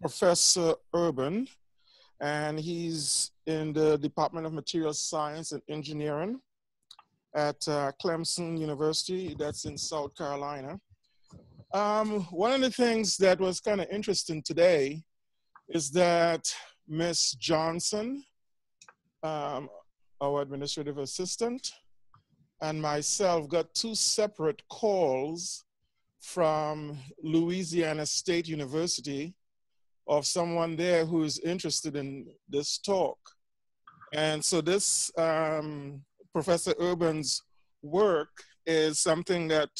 Professor Urban, and he's in the Department of Materials Science and Engineering at uh, Clemson University, that's in South Carolina. Um, one of the things that was kind of interesting today is that Miss Johnson, um, our administrative assistant, and myself got two separate calls from Louisiana State University of someone there who is interested in this talk. And so this um, Professor Urban's work is something that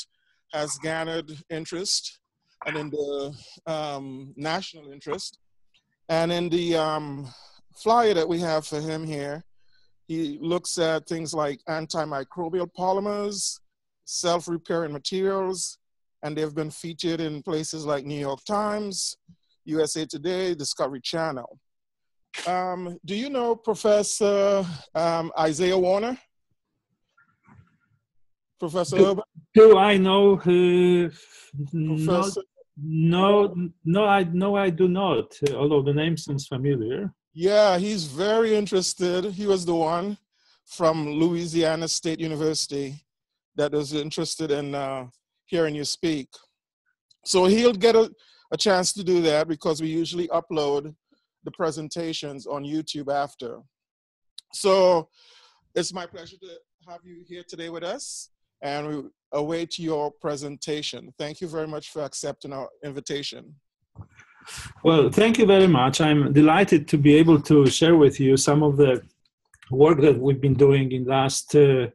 has garnered interest and in the um, national interest. And in the um, flyer that we have for him here, he looks at things like antimicrobial polymers, self-repairing materials, and they've been featured in places like New York Times, USA Today, Discovery Channel. Um, do you know Professor um, Isaiah Warner? Professor do, do I know uh, Professor? No, no, I no, I do not. Although the name sounds familiar. Yeah, he's very interested. He was the one from Louisiana State University that was interested in uh, hearing you speak. So he'll get a, a chance to do that because we usually upload the presentations on YouTube after. So it's my pleasure to have you here today with us and we await your presentation. Thank you very much for accepting our invitation. Well, thank you very much. I'm delighted to be able to share with you some of the work that we've been doing in the last uh,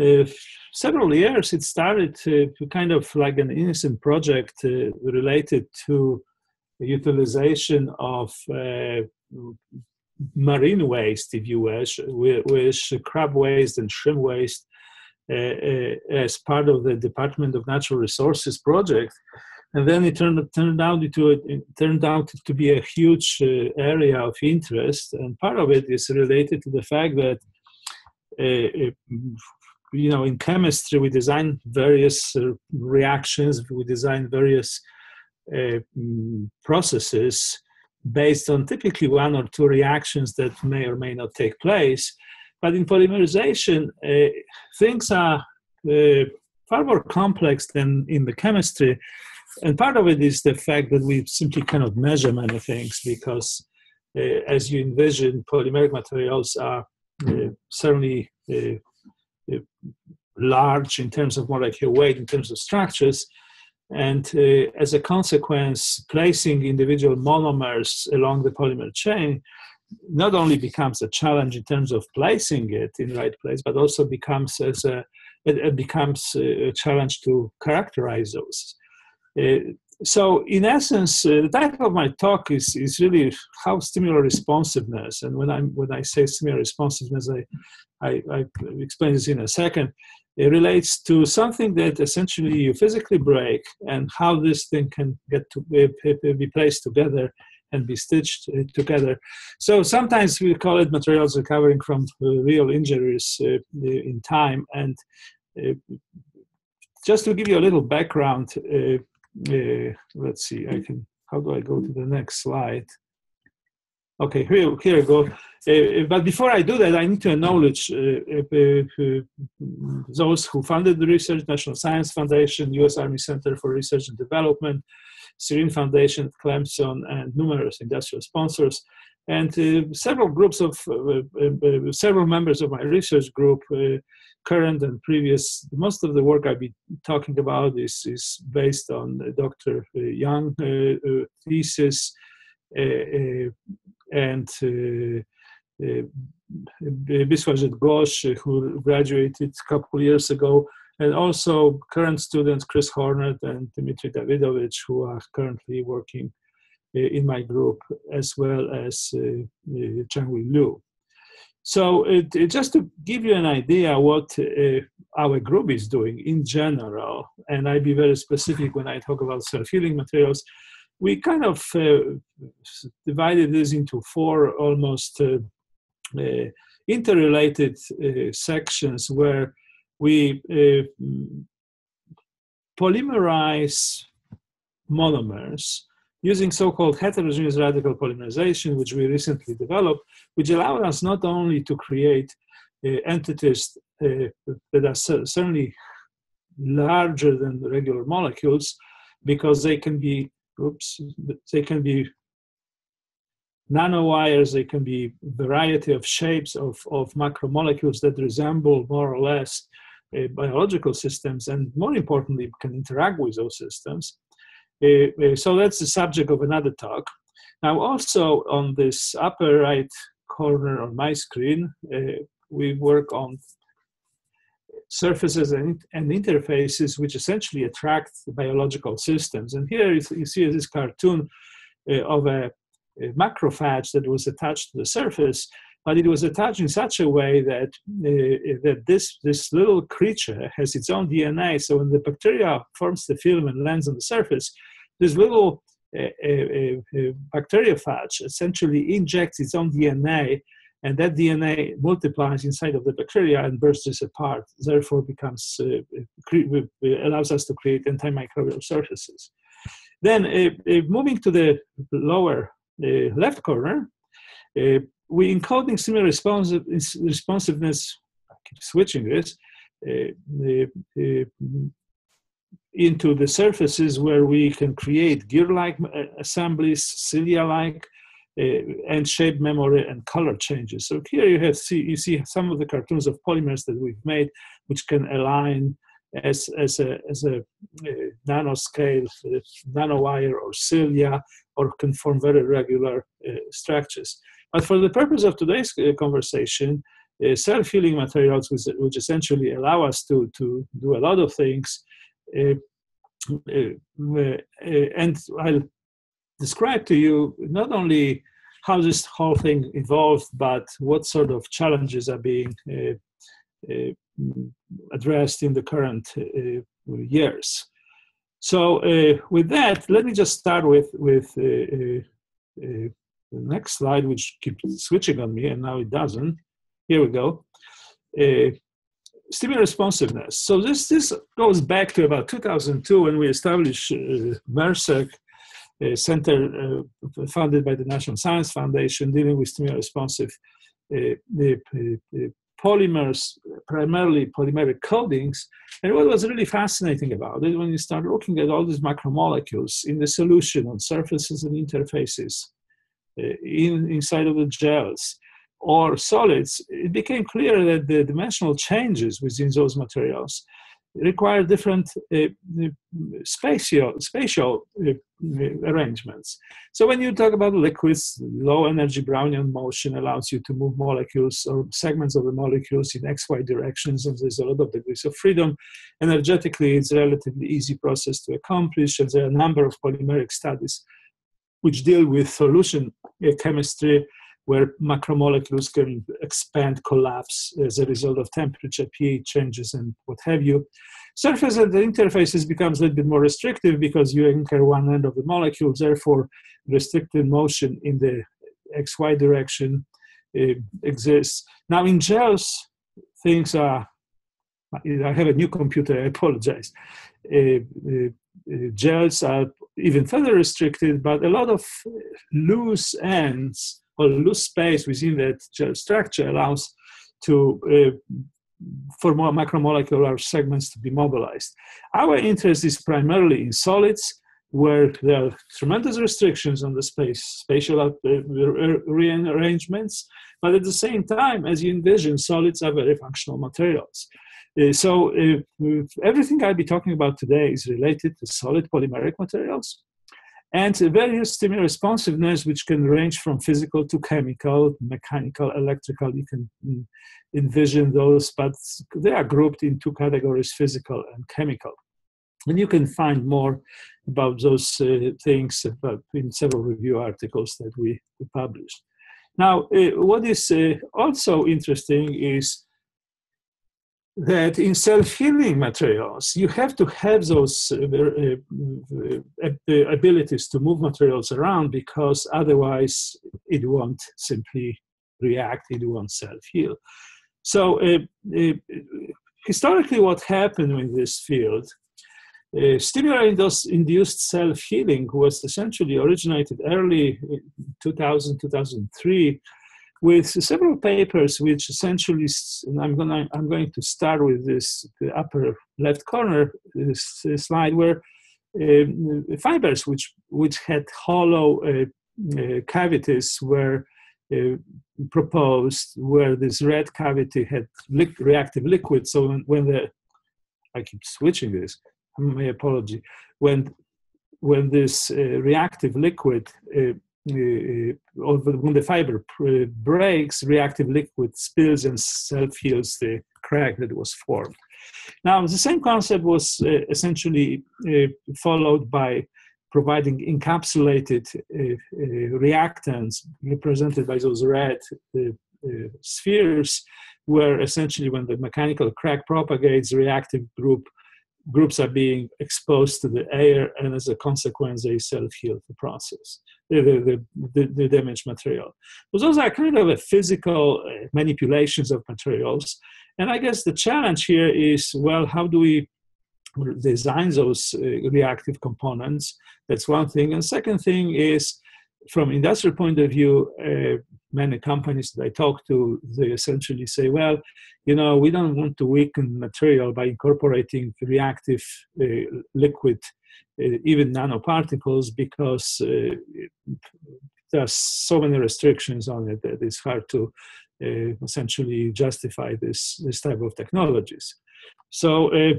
uh, several years. It started to, to, kind of like an innocent project uh, related to utilization of uh, marine waste, if you wish, wish crab waste and shrimp waste uh, uh, as part of the Department of Natural Resources project. And then it turned, turned out to it turned out to be a huge uh, area of interest, and part of it is related to the fact that you know in chemistry we design various uh, reactions we design various uh, processes based on typically one or two reactions that may or may not take place but in polymerization, uh, things are uh, far more complex than in the chemistry. And part of it is the fact that we simply cannot measure many things because, uh, as you envision, polymeric materials are uh, certainly large in terms of molecular weight, in terms of structures. And as a consequence, placing individual monomers along the polymer chain not only becomes a challenge in terms of placing it in the right place, but also becomes as a it, it becomes a challenge to characterize those. Uh, so, in essence, uh, the title of my talk is, is really how stimuli responsiveness. And when I when I say stimuli responsiveness, I, I, I explain this in a second. It relates to something that essentially you physically break, and how this thing can get to be, be placed together and be stitched uh, together. So sometimes we call it materials recovering from uh, real injuries uh, in time. And just to give you a little background, let's see, I can, how do I go to the next slide? Okay, here, here I go. Uh, but before I do that, I need to acknowledge uh, uh, those who funded the research, National Science Foundation, U.S. Army Center for Research and Development, Serene Foundation, Clemson, and numerous industrial sponsors. And uh, several groups of, uh, uh, several members of my research group, current and previous, most of the work I've been talking about is, is based on Dr. Young thesis and uh, Biswajit Ghosh, who graduated a couple years ago, and also current students Chris Hornat and Dmitriy Davydovich, who are currently working uh, in my group, as well as uh, uh, Changhui Liu. So it, it, just to give you an idea what uh, our group is doing in general, and I be very specific when I talk about self-healing materials, we kind of uh, divided this into four almost uh, interrelated sections where we uh, polymerize monomers using so-called heterogeneous radical polymerization, which we recently developed, which allowed us not only to create uh, entities uh, that are certainly larger than the regular molecules, because they can be, oops, they can be nanowires, they can be variety of shapes of, of macromolecules that resemble more or less uh, biological systems, and more importantly, can interact with those systems. Uh, uh, so that's the subject of another talk. Now, also on this upper right corner on my screen, uh, we work on surfaces and, and, interfaces which essentially attract biological systems. And here you see this cartoon uh, of a, a, macrophage that was attached to the surface, but it was attached in such a way that, uh, that this, this little creature has its own DNA. So when the bacteria forms the film and lands on the surface, this little uh, uh, uh bacteriophage essentially injects its own DNA and that DNA multiplies inside of the bacteria and bursts apart, therefore becomes uh, allows us to create antimicrobial surfaces. Then, uh, uh, moving to the lower uh, left corner, uh, we encoding similar responsive, responsiveness. I keep switching this into the surfaces where we can create gear-like assemblies, cilia-like and shape memory and color changes. So here you have see you see some of the cartoons of polymers that we've made, which can align as as a as a uh, nanoscale uh, nanowire or cilia, or can form very regular uh, structures. But for the purpose of today's uh, conversation, uh, self-healing materials, which, which, essentially allow us to to do a lot of things. and I'll describe to you not only how this whole thing evolved, but what sort of challenges are being uh, uh, addressed in the current uh, years. So, uh, with that, let me just start with with uh, uh, the next slide, which keeps switching on me, and now it doesn't. Here we go. Stimulus responsiveness. So this this goes back to about 2002 when we established MRSEC center uh, funded by the National Science Foundation dealing with stimuli responsive uh, polymers, primarily polymeric coatings. And what was really fascinating about it, when you start looking at all these macromolecules in the solution on surfaces and interfaces uh, in, inside of the gels or solids, it became clear that the dimensional changes within those materials require different uh, spatial, spatial uh, arrangements. So when you talk about liquids, low energy Brownian motion allows you to move molecules or segments of the molecules in XY directions, and there's a lot of degrees of freedom. Energetically, it's a relatively easy process to accomplish, and there are a number of polymeric studies which deal with solution chemistry where macromolecules can expand, collapse as a result of temperature, pH changes, and what have you. Surface and the interfaces becomes a little bit more restrictive because you anchor one end of the molecule, therefore restricted motion in the XY direction uh, exists. Now in gels, things are, I have a new computer, I apologize. Uh, uh, gels are even further restricted, but a lot of loose ends or loose space within that structure allows to uh, for more macromolecular segments to be mobilized. Our interest is primarily in solids, where there are tremendous restrictions on the space, spatial uh, rearrangements, but at the same time, as you envision, solids are very functional materials. Uh, so uh, everything I'll be talking about today is related to solid polymeric materials, and various stimuli responsiveness, which can range from physical to chemical, mechanical, electrical. You can mm, envision those, but they are grouped in two categories physical and chemical. And you can find more about those uh, things about, in several review articles that we, we published. Now, uh, what is uh, also interesting is that in self-healing materials, you have to have those uh, uh, uh, abilities to move materials around because otherwise it won't simply react, it won't self-heal. So uh, uh, historically what happened in this field Uh, stimuli-induced self-healing was essentially originated early 2000, 2003 with several papers which essentially, I'm, gonna, I'm going to start with this the upper left corner this, this slide where uh, fibers which, which had hollow uh, uh, cavities were uh, proposed where this red cavity had li reactive liquid. So when, when the, I keep switching this, my apology, when when this uh, reactive liquid uh, when the fiber breaks, reactive liquid spills and self-heals the crack that was formed. Now, the same concept was uh, essentially uh, followed by providing encapsulated uh, reactants represented by those red spheres, where essentially when the mechanical crack propagates, reactive group groups are being exposed to the air, and as a consequence, they self-heal the process, the, the, the, the, damaged material. But those are kind of a physical uh, manipulations of materials. And I guess the challenge here is, well, how do we design those uh, reactive components? That's one thing. And second thing is, from industrial point of view, uh, many companies that I talk to, they essentially say, well, you know, we don't want to weaken material by incorporating reactive uh, liquid, uh, even nanoparticles, because uh, there are so many restrictions on it that it's hard to uh, essentially justify this, this type of technologies. So uh,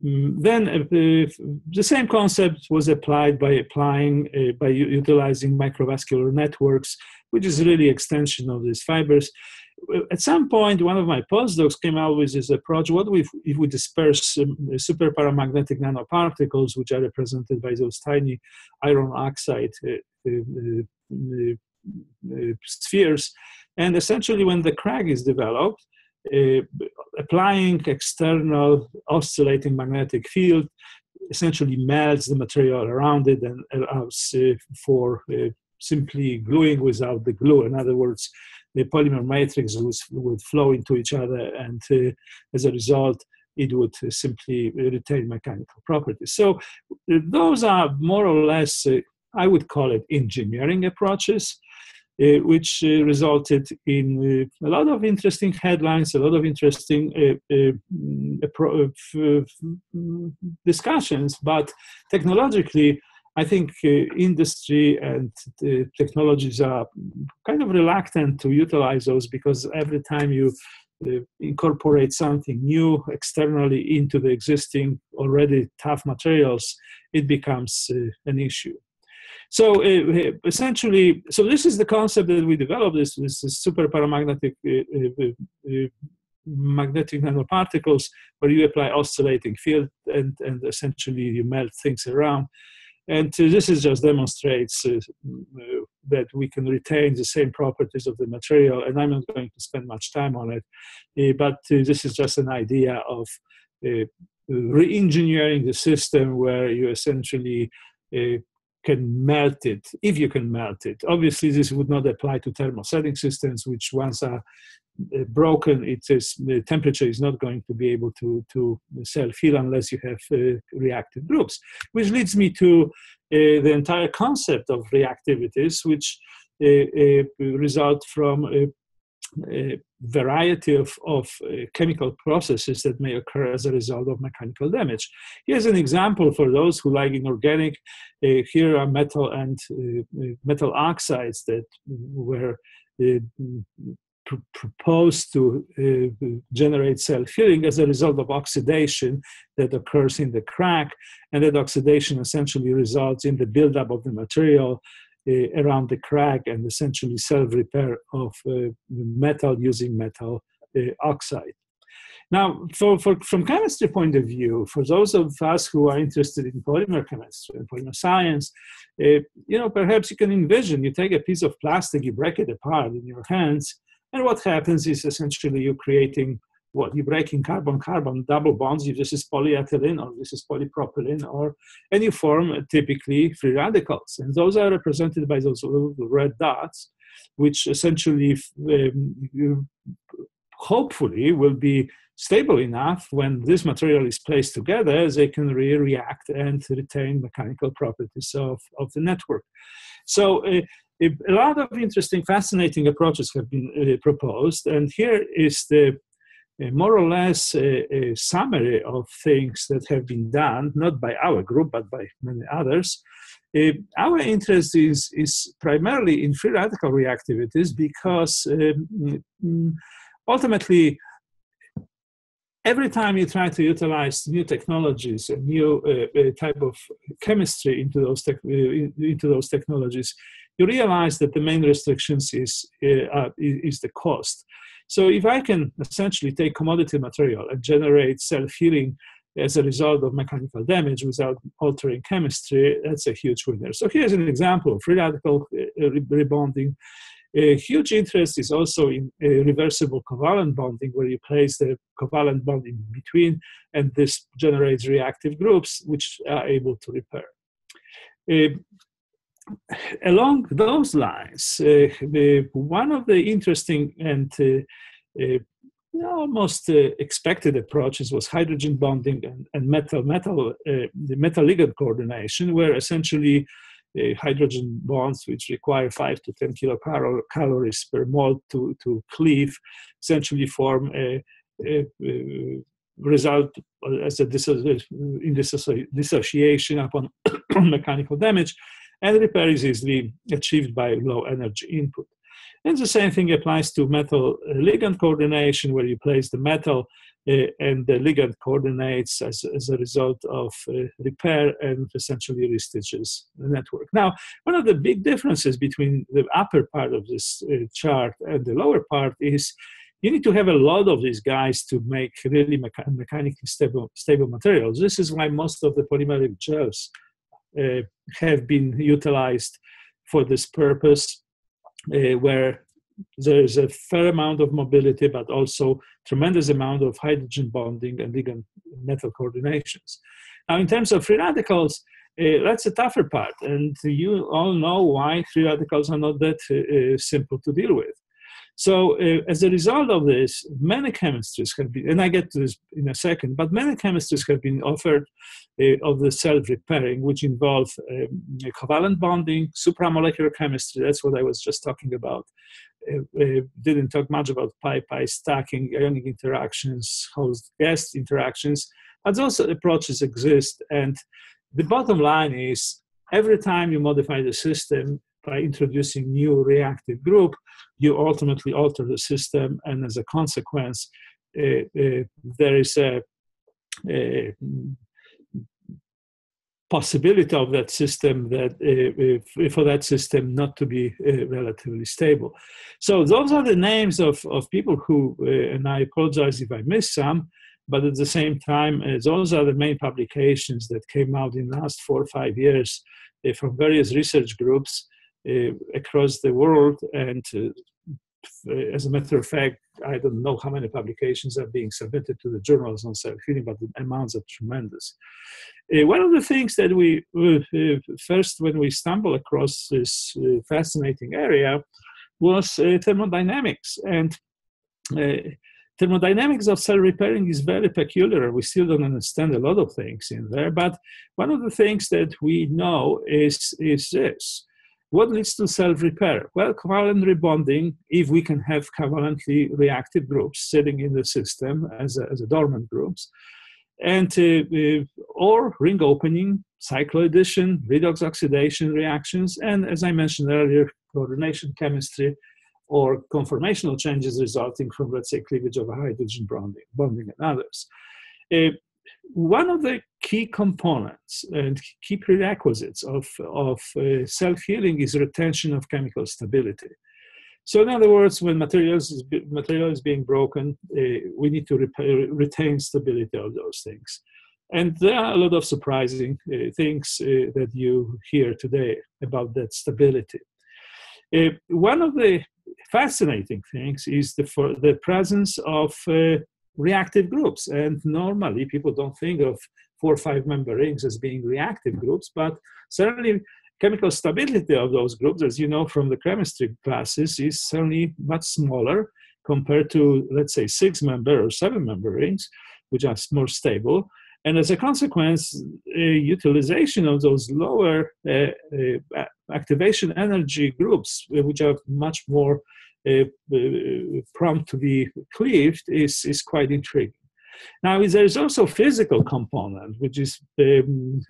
then the same concept was applied by applying uh, by utilizing microvascular networks which is really extension of these fibers. At some point one of my postdocs came out with this approach what if, if we disperse um, super paramagnetic nanoparticles which are represented by those tiny iron oxide uh, uh, spheres? And essentially when the crack is developed applying external oscillating magnetic field essentially melts the material around it and allows uh, for uh, simply gluing without the glue. In other words, the polymer matrix would, flow into each other, and uh, as a result, it would uh, simply retain mechanical properties. So, uh, those are more or less, I would call it engineering approaches. Uh, which uh, resulted in uh, a lot of interesting headlines, a lot of interesting discussions. But technologically, I think industry and technologies are kind of reluctant to utilize those because every time you uh, incorporate something new externally into the existing already tough materials, it becomes uh, an issue. So uh, essentially, so this is the concept that we developed. This, this is super paramagnetic uh, uh, magnetic nanoparticles, where you apply oscillating field and, and essentially you melt things around. And this is just demonstrates uh, that we can retain the same properties of the material. And I'm not going to spend much time on it, uh, but uh, this is just an idea of re-engineering the system where you essentially can melt it, if you can melt it. Obviously, this would not apply to thermosetting systems, which once are uh, broken, it is, the temperature is not going to be able to, to self-heal unless you have uh, reactive groups. Which leads me to uh, the entire concept of reactivities, which uh, uh, result from uh, variety of, of uh, chemical processes that may occur as a result of mechanical damage. Here's an example for those who like inorganic. Uh, here are metal and uh, metal oxides that were pr proposed to uh, generate self-healing as a result of oxidation that occurs in the crack, and that oxidation essentially results in the buildup of the material around the crack and essentially self-repair of uh, metal using metal uh, oxide. Now, for, for, from chemistry point of view, for those of us who are interested in polymer chemistry and polymer science, uh, you know, perhaps you can envision you take a piece of plastic, you break it apart in your hands, and what happens is essentially you're creating what you're breaking carbon-carbon double bonds. If this is polyethylene or this is polypropylene, or and you form typically free radicals, and those are represented by those little red dots, which essentially um, hopefully will be stable enough when this material is placed together, they can re react and retain mechanical properties of, of the network. So uh, a lot of interesting, fascinating approaches have been uh, proposed, and here is the uh, more or less a, a, summary of things that have been done, not by our group, but by many others. Uh, our interest is, is primarily in free radical reactivities because um, ultimately every time you try to utilize new technologies, a new uh, uh, type of chemistry into those, uh, into those technologies, you realize that the main restrictions is, uh, is the cost. So if I can essentially take commodity material and generate self-healing as a result of mechanical damage without altering chemistry, that's a huge winner. So here's an example of free radical uh, rebonding a huge interest is also in reversible covalent bonding, where you place the covalent bond in between, and this generates reactive groups which are able to repair. Uh, along those lines, uh, one of the interesting and uh, uh almost uh, expected approaches was hydrogen bonding and, and metal metal uh, the metal ligand coordination, where essentially hydrogen bonds, which require 5 to 10 kilocalories per mole to, to cleave, essentially form a, a, a result as a dissociation upon mechanical damage, and repair is easily achieved by low energy input. And the same thing applies to metal ligand coordination, where you place the metal uh, and the ligand coordinates as, as a result of uh, repair and essentially restitches the network. Now, one of the big differences between the upper part of this uh, chart and the lower part is you need to have a lot of these guys to make really mecha- mechanically stable, stable materials. This is why most of the polymeric gels have been utilized for this purpose, uh, where there is a fair amount of mobility, but also tremendous amount of hydrogen bonding and ligand metal coordinations. Now, in terms of free radicals, uh, that's a tougher part, and you all know why free radicals are not that uh, simple to deal with. So, uh, as a result of this, many chemistries have been, and I get to this in a second, but many chemistries have been offered uh, of the self repairing, which involve um, covalent bonding, supramolecular chemistry, that's what I was just talking about, uh, uh, didn't talk much about pi-pi stacking, ionic interactions, host guest interactions, but those approaches exist. And the bottom line is every time you modify the system by introducing new reactive group, you ultimately alter the system, and as a consequence, uh, uh, there is a, a possibility of that system that uh, for that system not to be uh, relatively stable. So those are the names of, of people who, uh, and I apologize if I missed some, but at the same time, uh, those are the main publications that came out in the last four or five years uh, from various research groups uh, across the world and uh, as a matter of fact, I don't know how many publications are being submitted to the journals on self-healing, but the amounts are tremendous. Uh, one of the things that we uh, first, when we stumble across this uh, fascinating area, was uh, thermodynamics. And uh, thermodynamics of cell repairing is very peculiar. We still don't understand a lot of things in there. But one of the things that we know is, is this what leads to self-repair? Well, covalent rebonding, if we can have covalently reactive groups sitting in the system as a, as a dormant groups, and uh, uh, or ring opening, cycloaddition, redox oxidation reactions, and as I mentioned earlier, coordination chemistry or conformational changes resulting from, let's say, cleavage of a hydrogen bonding, bonding and others. Uh, one of the key components and key prerequisites of, of uh, self-healing is retention of chemical stability. So in other words, when materials is, material is being broken, uh, we need to repair, retain stability of those things. And there are a lot of surprising uh, things uh, that you hear today about that stability. Uh, one of the fascinating things is the, for the presence of uh, reactive groups. And normally people don't think of four or five member rings as being reactive groups, but certainly chemical stability of those groups, as you know from the chemistry classes, is certainly much smaller compared to, let's say, six member or seven member rings, which are more stable. And as a consequence, uh, utilization of those lower uh, uh, activation energy groups, which are much more prompt to be cleaved, is, is quite intriguing. Now, there's also physical component, which is um,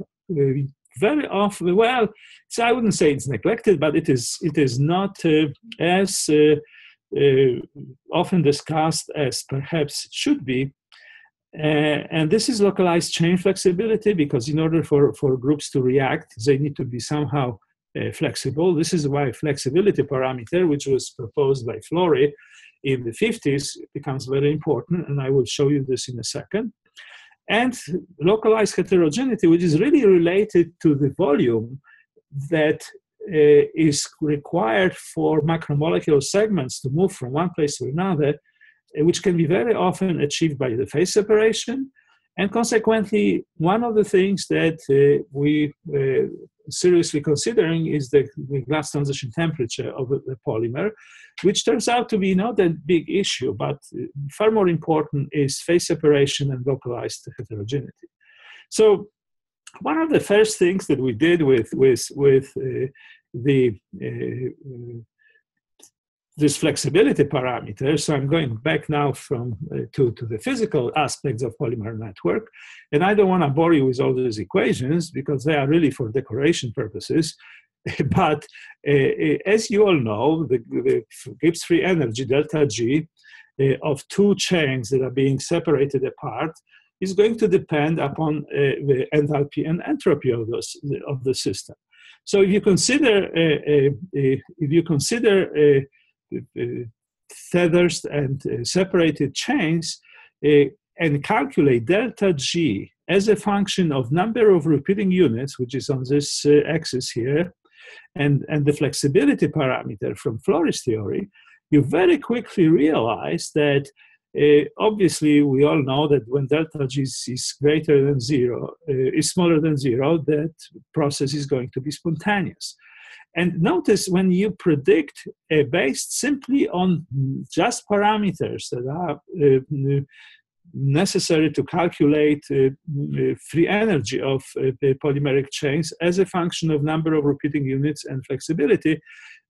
very often, well, so I wouldn't say it's neglected, but it is, it is not uh, as uh, uh, often discussed as perhaps it should be. Uh, and this is localized chain flexibility because in order for, for groups to react, they need to be somehow uh, flexible. This is why flexibility parameter, which was proposed by Flory in the 50s, becomes very important, and I will show you this in a second. And localized heterogeneity, which is really related to the volume that uh, is required for macromolecular segments to move from one place to another, uh, which can be very often achieved by the phase separation. And consequently, one of the things that uh, we uh, seriously considering is the, the, glass transition temperature of the polymer, which turns out to be not a big issue, but uh, far more important is phase separation and localized heterogeneity. So one of the first things that we did with, with, with uh, the uh, this flexibility parameter. So I'm going back now from uh, to, to the physical aspects of polymer network. And I don't want to bore you with all these equations because they are really for decoration purposes. but uh, uh, as you all know, the, the Gibbs free energy, delta G, uh, of two chains that are being separated apart is going to depend upon uh, the enthalpy and entropy of, those, of the system. So if you consider, uh, if you consider tethers and uh, separated chains uh, and calculate delta G as a function of number of repeating units, which is on this uh, axis here, and, and the flexibility parameter from Flory's theory, you very quickly realize that uh, obviously we all know that when delta G is, is greater than zero, uh, is smaller than zero, that process is going to be spontaneous. And notice when you predict uh, based simply on just parameters that are uh, necessary to calculate uh, free energy of uh, polymeric chains as a function of number of repeating units and flexibility,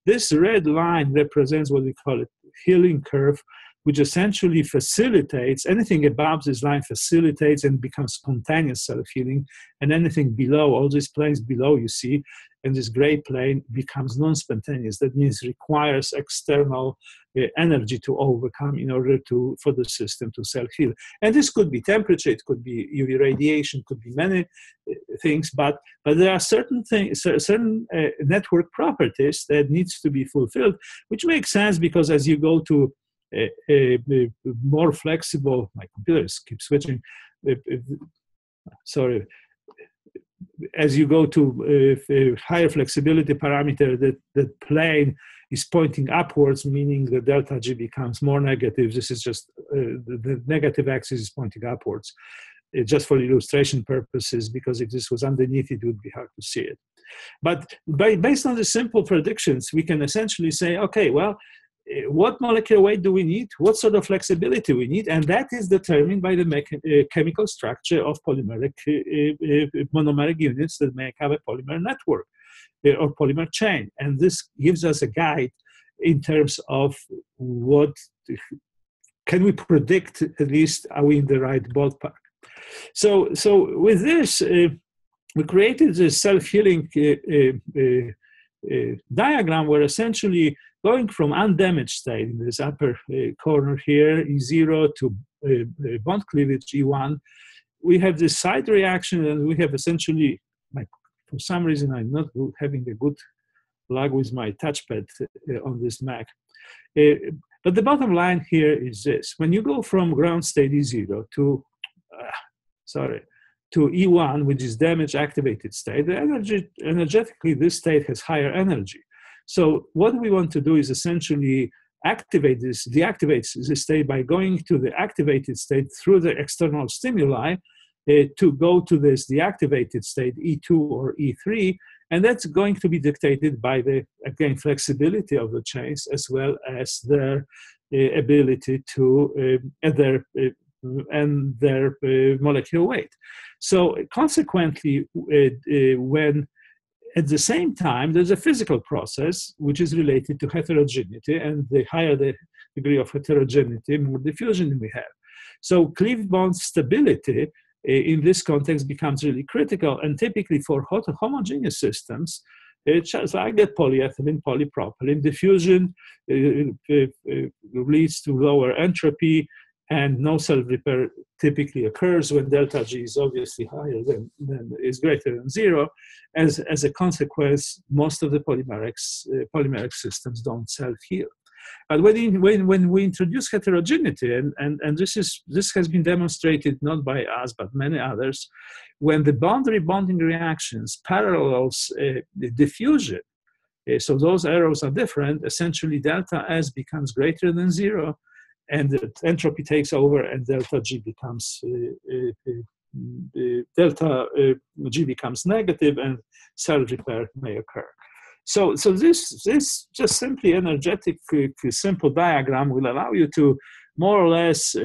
this red line represents what we call a healing curve which essentially facilitates anything above this line facilitates and becomes spontaneous self-healing and anything below all these planes below you see and this gray plane becomes non-spontaneous. That means requires external uh, energy to overcome in order to for the system to self-heal. And this could be temperature it could be uv radiation could be many uh, things but but there are certain things certain uh, network properties that needs to be fulfilled which makes sense because as you go to a, a, a more flexible, my computers keep switching, sorry, as you go to a, higher flexibility parameter, that the plane is pointing upwards, meaning the delta G becomes more negative. This is just uh, the, the, negative axis is pointing upwards, uh, just for illustration purposes, because if this was underneath, it would be hard to see it. But by, based on the simple predictions, we can essentially say, okay, well, what molecular weight do we need? What sort of flexibility we need? And that is determined by the uh, chemical structure of polymeric uh, uh, monomeric units that make up a polymer network or polymer chain. And this gives us a guide in terms of what can we predict at least are we in the right ballpark. So, so with this, we created this self-healing diagram where essentially going from undamaged state in this upper uh, corner here, E0 to uh, uh, bond cleavage E1, we have this side reaction and we have essentially, like, for some reason I'm not having a good luck with my touchpad uh, on this Mac. Uh, but the bottom line here is this. When you go from ground state E0 to, uh, sorry, to E1, which is damage activated state, the energy, energetically this state has higher energy. So what we want to do is essentially activate this, deactivate this state by going to the activated state through the external stimuli uh, to go to this deactivated state E2 or E3, and that's going to be dictated by the, again, flexibility of the chains as well as their uh, ability to uh, and their uh, and their molecular weight. So consequently, when at the same time, there's a physical process which is related to heterogeneity, and the higher the degree of heterogeneity, more diffusion we have. So cleaved bond stability uh, in this context becomes really critical, and typically for homogeneous systems, it's just like the polyethylene, polypropylene diffusion uh, leads to lower entropy, and no self-repair typically occurs when delta G is obviously higher than, than is greater than zero. As, as a consequence, most of the polymerics, uh, polymeric systems don't self-heal. But when, when, when we introduce heterogeneity, and, and, and this, is, this has been demonstrated not by us, but many others, when the boundary bonding reactions parallels uh, the diffusion, uh, so those arrows are different, essentially delta S becomes greater than zero, and entropy takes over and delta G becomes uh, uh, uh, delta G becomes negative and cell repair may occur. So, so this, this just simply energetic simple diagram will allow you to more or less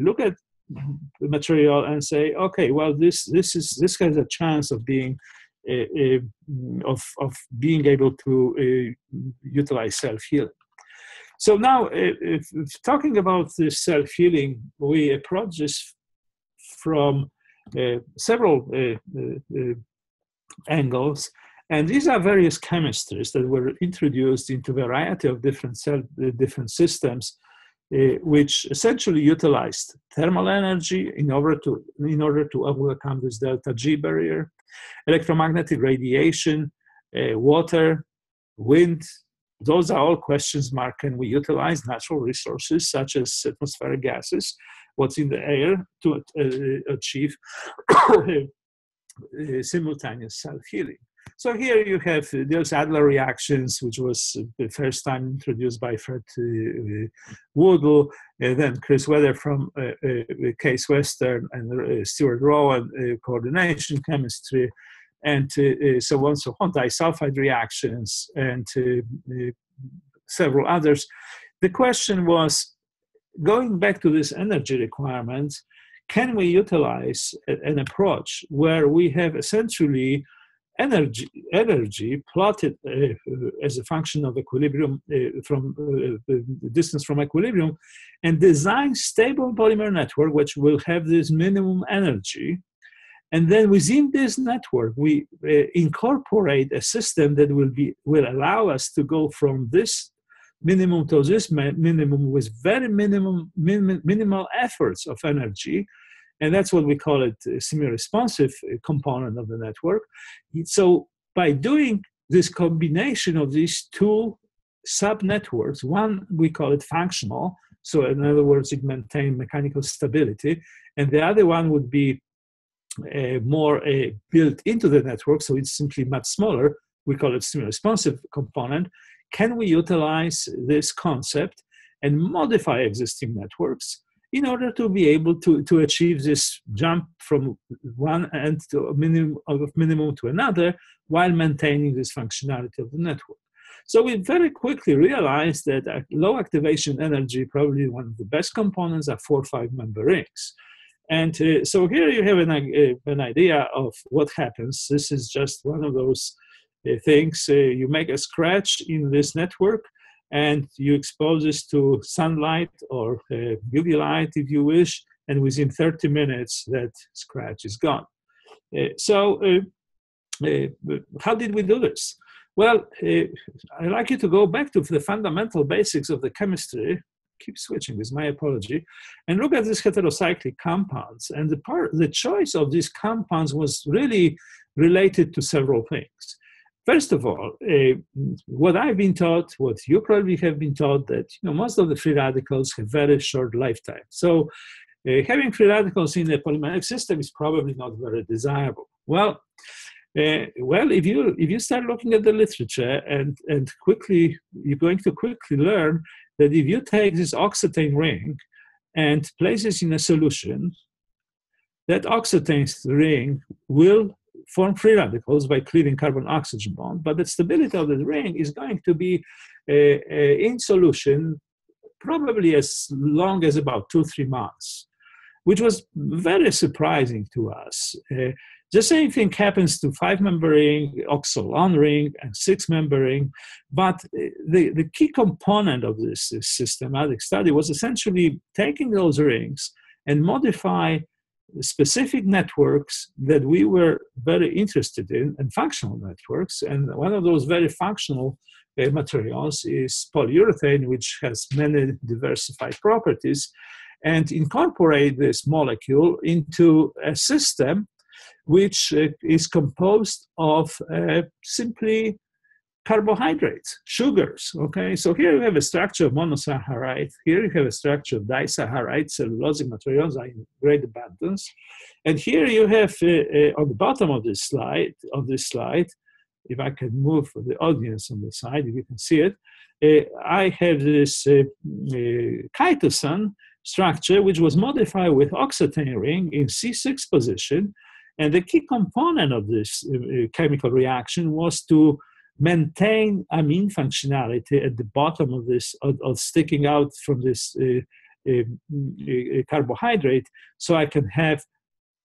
look at the material and say, okay, well, this, this, is, this has a chance of being uh, uh, of, of being able to uh, utilize self-healing. So now, if, if talking about the self-healing, we approach this from uh, several uh, uh, uh, angles, and these are various chemistries that were introduced into a variety of different cell, uh, different systems, uh, which essentially utilized thermal energy in order to in order to overcome this delta G barrier, electromagnetic radiation, water, wind, those are all questions mark. Can we utilize natural resources such as atmospheric gases, what's in the air, to uh, achieve simultaneous self-healing? So here you have uh, those Alder reactions, which was the first time introduced by Fred uh, Wudl, and then Chris Weder from uh, uh, Case Western and uh, Stuart Rowan, uh, coordination chemistry, and uh, so on, so on, disulfide reactions, and uh, several others. The question was going back to this energy requirement, can we utilize an approach where we have essentially energy, energy plotted uh, as a function of equilibrium uh, from uh, distance from equilibrium and design stable polymer network which will have this minimum energy and then within this network, we uh, incorporate a system that will be will allow us to go from this minimum to this minimum with very minimum minim, minimal efforts of energy, and that's what we call it a semi-responsive uh, component of the network. So by doing this combination of these two sub-networks, one we call it functional, so in other words, it maintains mechanical stability, and the other one would be uh, more uh, built into the network, so it's simply much smaller. We call it stimulus responsive component. Can we utilize this concept and modify existing networks in order to be able to, to achieve this jump from one end to a minimum of minimum to another while maintaining this functionality of the network? So we very quickly realized that low activation energy, probably one of the best components, are four five member rings. And uh, so here you have an, uh, an idea of what happens. This is just one of those uh, things. Uh, you make a scratch in this network and you expose this to sunlight or UV uh, light if you wish, and within 30 minutes that scratch is gone. Uh, so how did we do this? Well, I'd like you to go back to the fundamental basics of the chemistry keep switching this, my apology, and look at these heterocyclic compounds. And the, part, the choice of these compounds was really related to several things. First of all, uh, what I've been taught, what you probably have been taught, that you know most of the free radicals have very short lifetime. So uh, having free radicals in a polymeric system is probably not very desirable. Well, uh, well, if you if you start looking at the literature and and quickly, you're going to quickly learn that if you take this oxetane ring and place it in a solution, that oxetane ring will form free radicals by cleaving carbon oxygen bond, but the stability of the ring is going to be uh, uh, in solution probably as long as about two, three months, which was very surprising to us. Uh, the same thing happens to five member ring, oxolane ring, and six member ring. But uh, the, the key component of this, this systematic study was essentially taking those rings and modify specific networks that we were very interested in, and functional networks. And one of those very functional uh, materials is polyurethane, which has many diversified properties, and incorporate this molecule into a system which uh, is composed of uh, simply carbohydrates, sugars. Okay, so here you have a structure of monosaccharide. Here you have a structure of disaccharide, cellulosic materials are in great abundance. And here you have uh, uh, on the bottom of this slide, of this slide, if I can move for the audience on the side, if you can see it, uh, I have this uh, chitosan structure which was modified with oxetane ring in C6 position. And the key component of this uh, chemical reaction was to maintain amine functionality at the bottom of this, of, of sticking out from this uh, uh, uh, carbohydrate, so I can have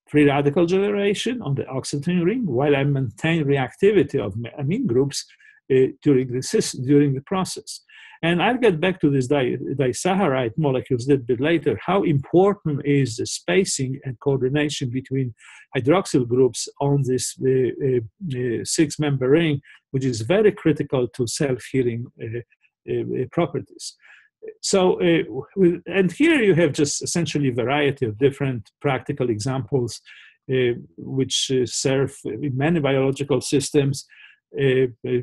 free radical generation on the oxetane ring while I maintain reactivity of amine groups uh, during, the, during the process. And I'll get back to these di- disaccharide molecules a little bit later. How important is the spacing and coordination between hydroxyl groups on this uh, uh, uh six member ring, which is very critical to self healing uh, uh, properties. So, and here you have just essentially a variety of different practical examples which serve in many biological systems. Uh, uh,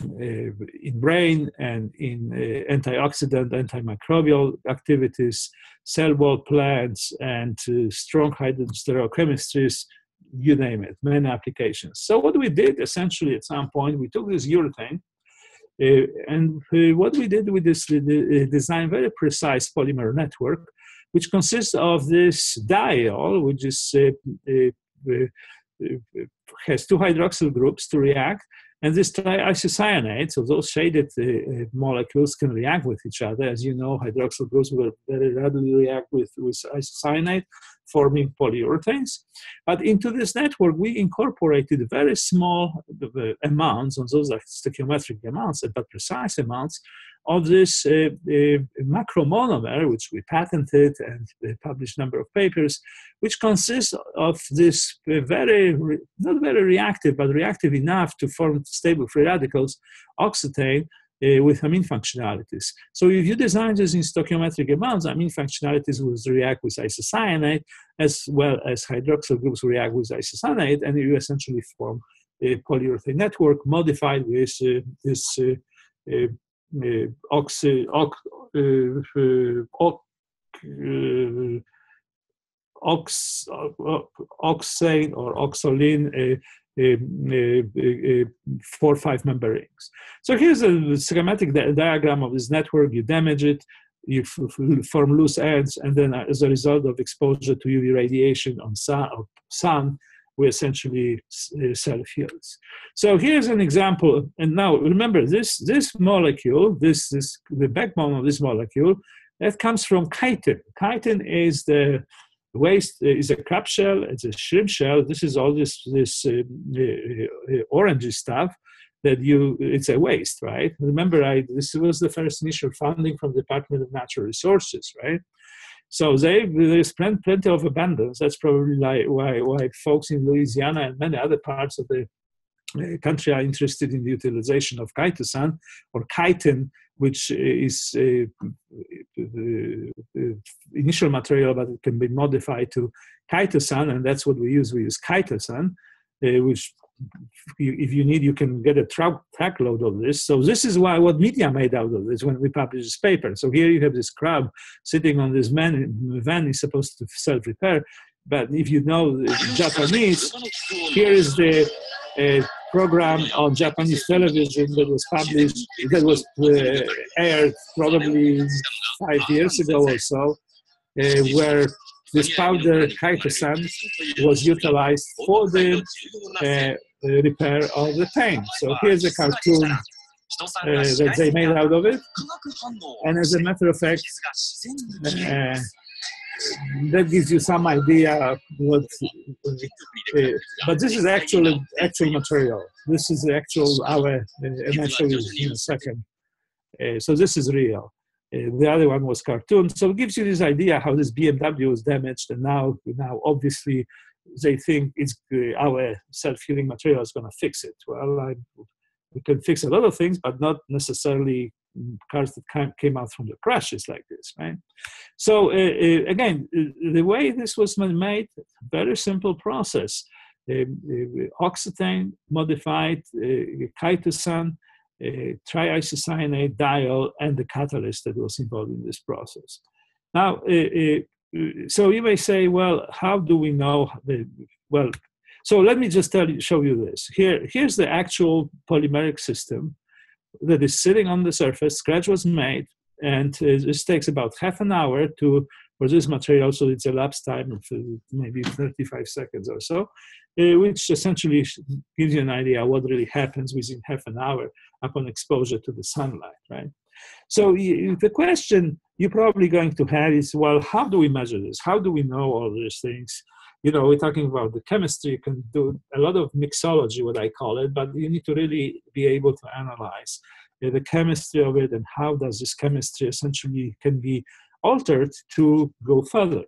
in brain and in uh, antioxidant, antimicrobial activities, cell wall plants, and uh, strong hydrogen stereochemistries, you name it, many applications. So what we did essentially at some point, we took this urethane, uh, and uh, what we did with this uh, design very precise polymer network, which consists of this diol, which is has two hydroxyl groups to react, and this triisocyanate, so those shaded uh, uh, molecules can react with each other. As you know, hydroxyl groups will very readily react with, with isocyanate, forming polyurethanes. But into this network, we incorporated very small uh, amounts, and those are stoichiometric amounts, but precise amounts of this uh, uh, macromonomer, which we patented and published a number of papers, which consists of this uh, very, not very reactive, but reactive enough to form stable free radicals, oxetane, uh, with amine functionalities. So if you design this in stoichiometric amounts, amine functionalities will react with isocyanate as well as hydroxyl groups react with isocyanate, and you essentially form a polyurethane network modified with uh, this uh, uh oxy, ox, ox, ox, oxane or oxolane four five member rings. So here's a schematic di diagram of this network. You damage it, you form loose ends, and then as a result of exposure to UV radiation on sun, sun we essentially uh, self heals. So here's an example. And now remember this this molecule, this this the backbone of this molecule, that comes from chitin. Chitin is the waste uh, is a crab shell, it's a shrimp shell. This is all this this uh, uh, uh, orangey stuff that you it's a waste, right? Remember, I this was the first initial funding from the Department of Natural Resources, right? So they, there's plenty of abundance. That's probably like why, why folks in Louisiana and many other parts of the uh, country are interested in the utilization of chitosan or chitin, which is a, initial material, but it can be modified to chitosan, and that's what we use. We use chitosan, uh, which if you need, you can get a truck, truckload of this. So this is why what media made out of this when we published this paper. So here you have this crab sitting on this van. Van is supposed to self-repair, but if you know Japanese, here is the uh, program on Japanese television that was published, that was uh, aired probably five years ago or so, uh, where this powder chitosan was utilized for the uh, repair of the paint. So here's a cartoon uh, that they made out of it. And as a matter of fact, uh, that gives you some idea what. Uh, but this is actual actual material. This is the actual our, uh, you in a second. Uh, so this is real. Uh, the other one was cartoon. So it gives you this idea how this BMW was damaged, and now now obviously they think it's uh, our self-healing material is going to fix it. Well, I, we can fix a lot of things, but not necessarily cars that came out from the crashes like this, right? So uh, uh, again, uh, the way this was made, very simple process. Uh, oxetane modified uh, chitosan, uh, triisocyanate diol, and the catalyst that was involved in this process. Now, so you may say, well, how do we know? The, well, so let me just tell you, show you this. Here, here's the actual polymeric system that is sitting on the surface. Scratch was made, and this takes about half an hour to produce material, so it's elapsed time of uh, maybe 35 seconds or so, uh, which essentially gives you an idea what really happens within half an hour upon exposure to the sunlight, right? So the question you're probably going to have is, well, how do we measure this? How do we know all these things? you know, we're talking about the chemistry, you can do a lot of mixology, what I call it, but you need to really be able to analyze uh, the chemistry of it and how does this chemistry essentially can be altered to go further.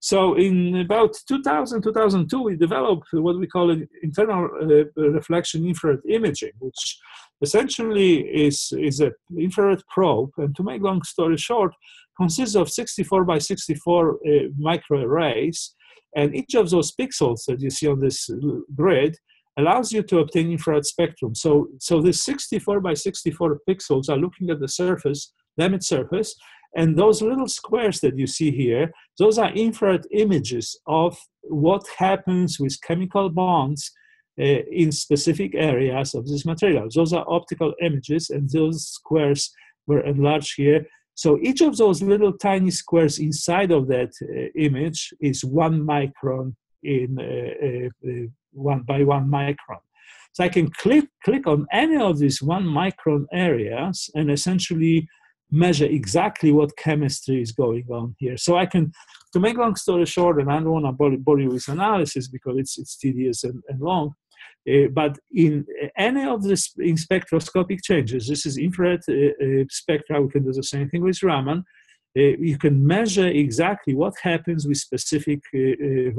So in about 2000, 2002, we developed what we call an internal uh, reflection infrared imaging, which essentially is, is an infrared probe. And to make long story short, consists of 64 by 64 uh, microarrays and each of those pixels that you see on this grid allows you to obtain infrared spectrum. So, so this 64 by 64 pixels are looking at the surface, damaged surface, and those little squares that you see here, those are infrared images of what happens with chemical bonds uh, in specific areas of this material. Those are optical images, and those squares were enlarged here so each of those little tiny squares inside of that uh, image is one micron in uh, one by one micron. So I can click click on any of these one micron areas and essentially measure exactly what chemistry is going on here. So I can, to make long story short, and I don't want to bore you with analysis because it's it's tedious and, and long. Uh, but in any of the in spectroscopic changes, this is infrared uh, uh, spectra, we can do the same thing with Raman. you can measure exactly what happens with specific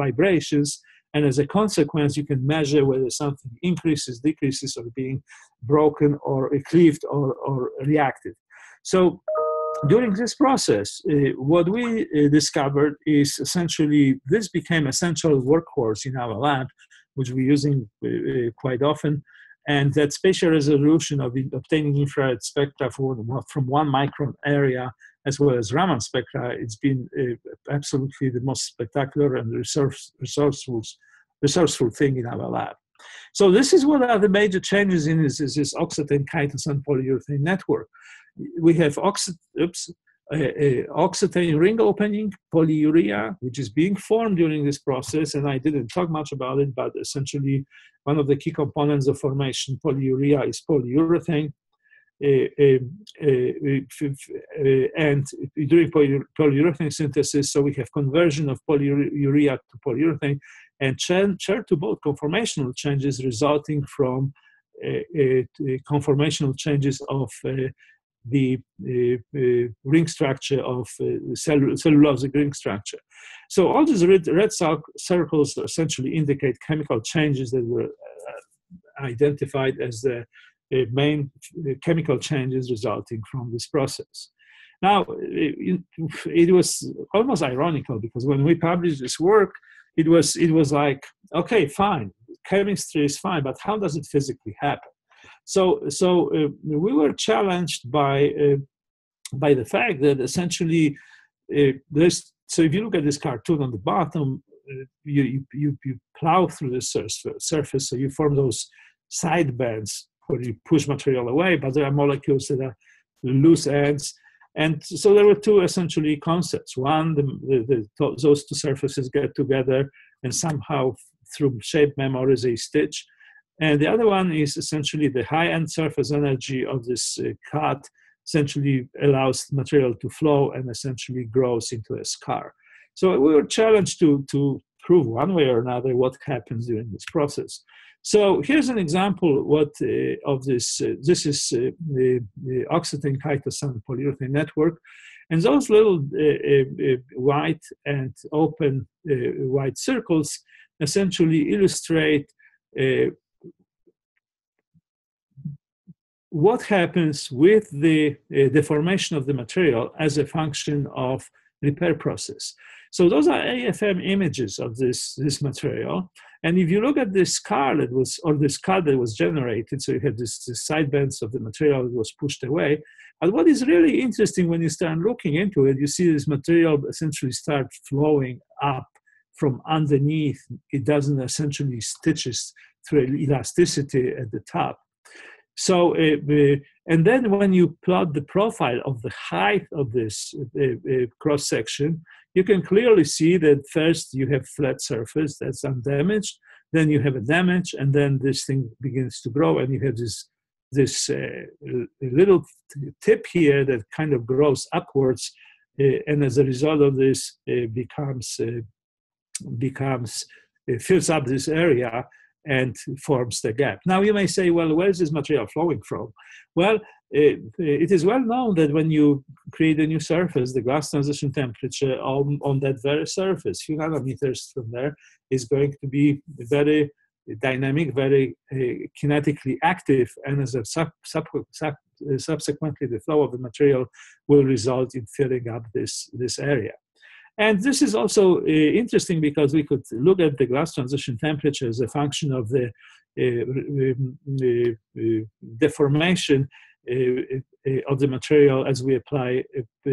vibrations and as a consequence you can measure whether something increases decreases or being broken or cleaved or, or reacted so during this process uh, what we uh, discovered is essentially this became essential workhorse in our lab which we're using uh, uh, quite often. And that spatial resolution of obtaining infrared spectra from, one micron area, as well as Raman spectra, it's been uh, absolutely the most spectacular and resource, resourceful, resourceful thing in our lab. So this is what are the major changes in this, this oxetane chitosan polyurethane network. We have oxet, oops, oxetane ring opening polyurea, which is being formed during this process. And I didn't talk much about it, but essentially, one of the key components of formation polyurea is polyurethane. Uh, uh, uh, and during polyurethane synthesis, so we have conversion of polyurea to polyurethane and chair to boat conformational changes resulting from conformational changes of the uh, uh, ring structure of uh, cell- cellulosic ring structure. So all these red, red circles essentially indicate chemical changes that were identified as the main chemical changes resulting from this process. Now, it, it, was almost ironical because when we published this work, it was it was like, okay, fine, chemistry is fine, but how does it physically happen? So, so uh, we were challenged by uh, by the fact that essentially uh. So if you look at this cartoon on the bottom, uh, you, you you plow through the surface, so you form those side bands where you push material away, but there are molecules that are loose ends. And so there were two essentially concepts. One, the, the, those two surfaces get together and somehow through shape memories they stitch And the other one is essentially the high end surface energy of this uh, cut essentially allows material to flow and essentially grows into a scar. So we were challenged to, to prove one way or another what happens during this process. So here's an example what uh, of this. Uh, this is uh, the, the oxetane chitosan polyurethane network. And those little uh, uh, uh, white and open white circles essentially illustrate what happens with the uh, deformation of the material as a function of repair process. So those are AFM images of this, this material. And if you look at this scar that was, or this cut that was generated, so you have this, this side bends of the material that was pushed away. But what is really interesting when you start looking into it, you see this material essentially start flowing up from underneath. It doesn't essentially stitches through elasticity at the top. So, uh, and then when you plot the profile of the height of this uh, uh, cross section, you can clearly see that first you have flat surface that's undamaged, then you have a damage, and then this thing begins to grow, and you have this this uh, little tip here that kind of grows upwards, uh, and as a result of this, becomes becomes fills up this area and forms the gap. Now you may say, well, where is this material flowing from? Well, it, it is well known that when you create a new surface, the glass transition temperature on, on that very surface, few nanometers from there, is going to be very dynamic, very uh, kinetically active, and as a sub, sub, sub, subsequently the flow of the material will result in filling up this, this area. And this is also uh, interesting because we could look at the glass transition temperature as a function of the uh, uh, deformation of the material as we apply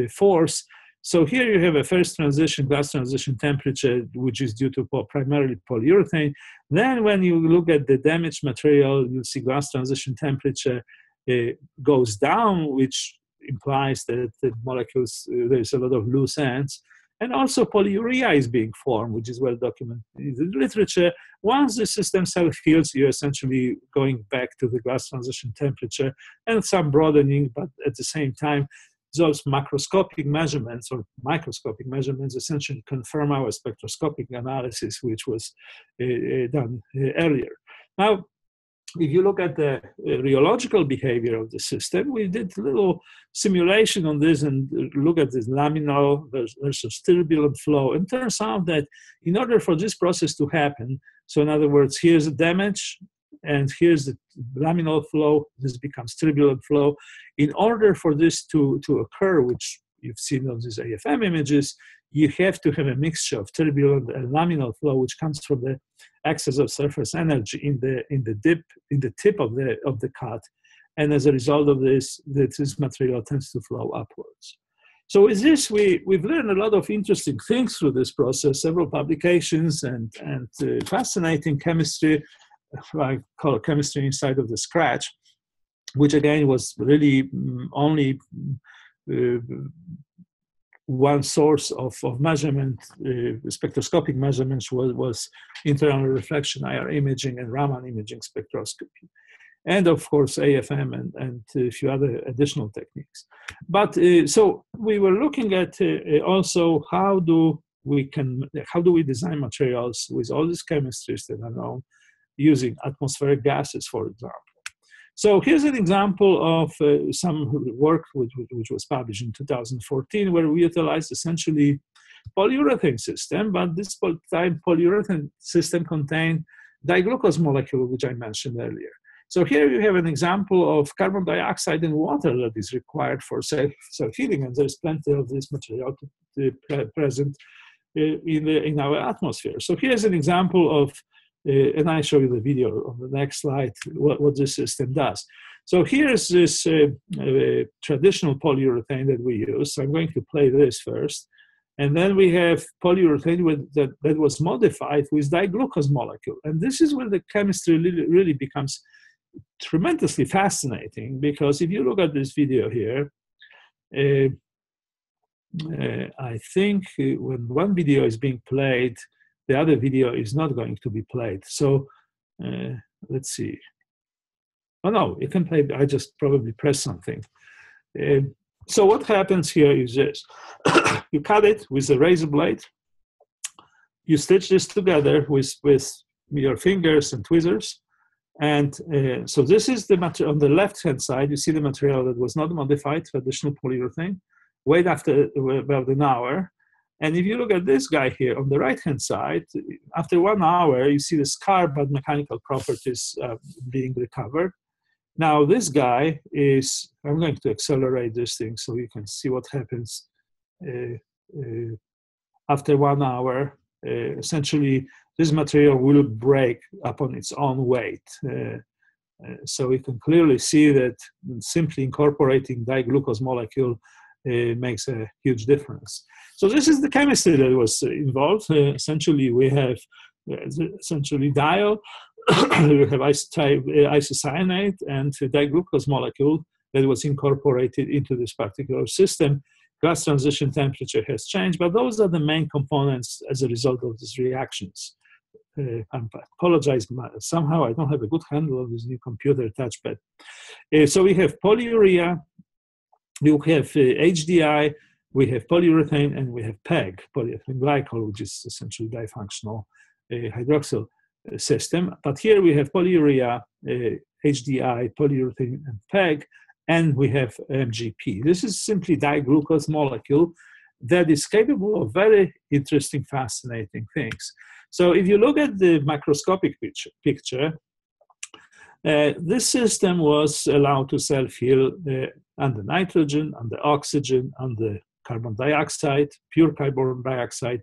force. So here you have a first transition, glass transition temperature, which is due to primarily polyurethane. Then when you look at the damaged material, you see glass transition temperature uh, goes down, which implies that the molecules, uh, there's a lot of loose ends. And also polyurea is being formed, which is well documented in the literature. Once the system cell heals, you're essentially going back to the glass transition temperature and some broadening, but at the same time, those macroscopic measurements or microscopic measurements essentially confirm our spectroscopic analysis, which was uh, uh done uh, earlier. Now, if you look at the uh, rheological behavior of the system, we did a little simulation on this and look at this laminar versus turbulent flow. And turns out that in order for this process to happen, so in other words, here's the damage and here's the laminar flow, this becomes turbulent flow. In order for this to, to occur, which you've seen on these AFM images, you have to have a mixture of turbulent and laminar flow, which comes from the excess of surface energy in the in the dip in the tip of the of the cut, and as a result of this, this material tends to flow upwards. So with this, we we've learned a lot of interesting things through this process, several publications and and uh, fascinating chemistry, I call chemistry inside of the scratch, which again was really mm, only. Uh, one source of, of measurement, uh, spectroscopic measurements, was, was internal reflection, IR imaging, and Raman imaging spectroscopy. And of course, AFM and, and a few other additional techniques. But uh, so we were looking at uh, also how do we can, how do we design materials with all these chemistries that are known using atmospheric gases, for example. So here's an example of uh, some work which, which, was published in 2014 where we utilized essentially polyurethane system, but this time polyurethane system contained diglucose molecule, which I mentioned earlier. So here you have an example of carbon dioxide and water that is required for self-healing, and there's plenty of this material to, to present uh, in, the, in our atmosphere. So here's an example of and I show you the video on the next slide, what, what this system does. So here's this uh, uh, traditional polyurethane that we use. I'm going to play this first. And then we have polyurethane with, that, that was modified with diglucose molecule. And this is where the chemistry really, really becomes tremendously fascinating because if you look at this video here, uh, uh, I think uh, when one video is being played, the other video is not going to be played. So uh, let's see. Oh no, it can play. I just probably press something. Uh, so what happens here is this: you cut it with a razor blade. You stitch this together with with your fingers and tweezers, and uh, so this is the material on the left hand side. You see the material that was not modified, traditional polyurethane. Wait after about an hour, and if you look at this guy here on the right hand side, after one hour, you see the scar but mechanical properties uh, being recovered. Now, this guy is, I'm going to accelerate this thing so you can see what happens uh, uh, after one hour. Uh, essentially, this material will break upon its own weight. Uh, uh, so we can clearly see that simply incorporating diglucose molecule uh, makes a huge difference. So this is the chemistry that was involved. essentially, we have essentially diol, we have isocyanate and diglucose molecule that was incorporated into this particular system. Gas transition temperature has changed, but those are the main components as a result of these reactions. Uh, I apologize, somehow I don't have a good handle on this new computer touchpad. Uh, so we have polyurea, we have uh, HDI, we have polyurethane, and we have PEG, polyethylene glycol, which is essentially difunctional uh, hydroxyl system. But here we have polyurea, HDI, uh, polyurethane, and PEG, and we have MGP. This is simply diglucose molecule that is capable of very interesting, fascinating things. So if you look at the macroscopic picture, picture uh, this system was allowed to self-heal uh, under nitrogen, under oxygen, under carbon dioxide, pure carbon dioxide,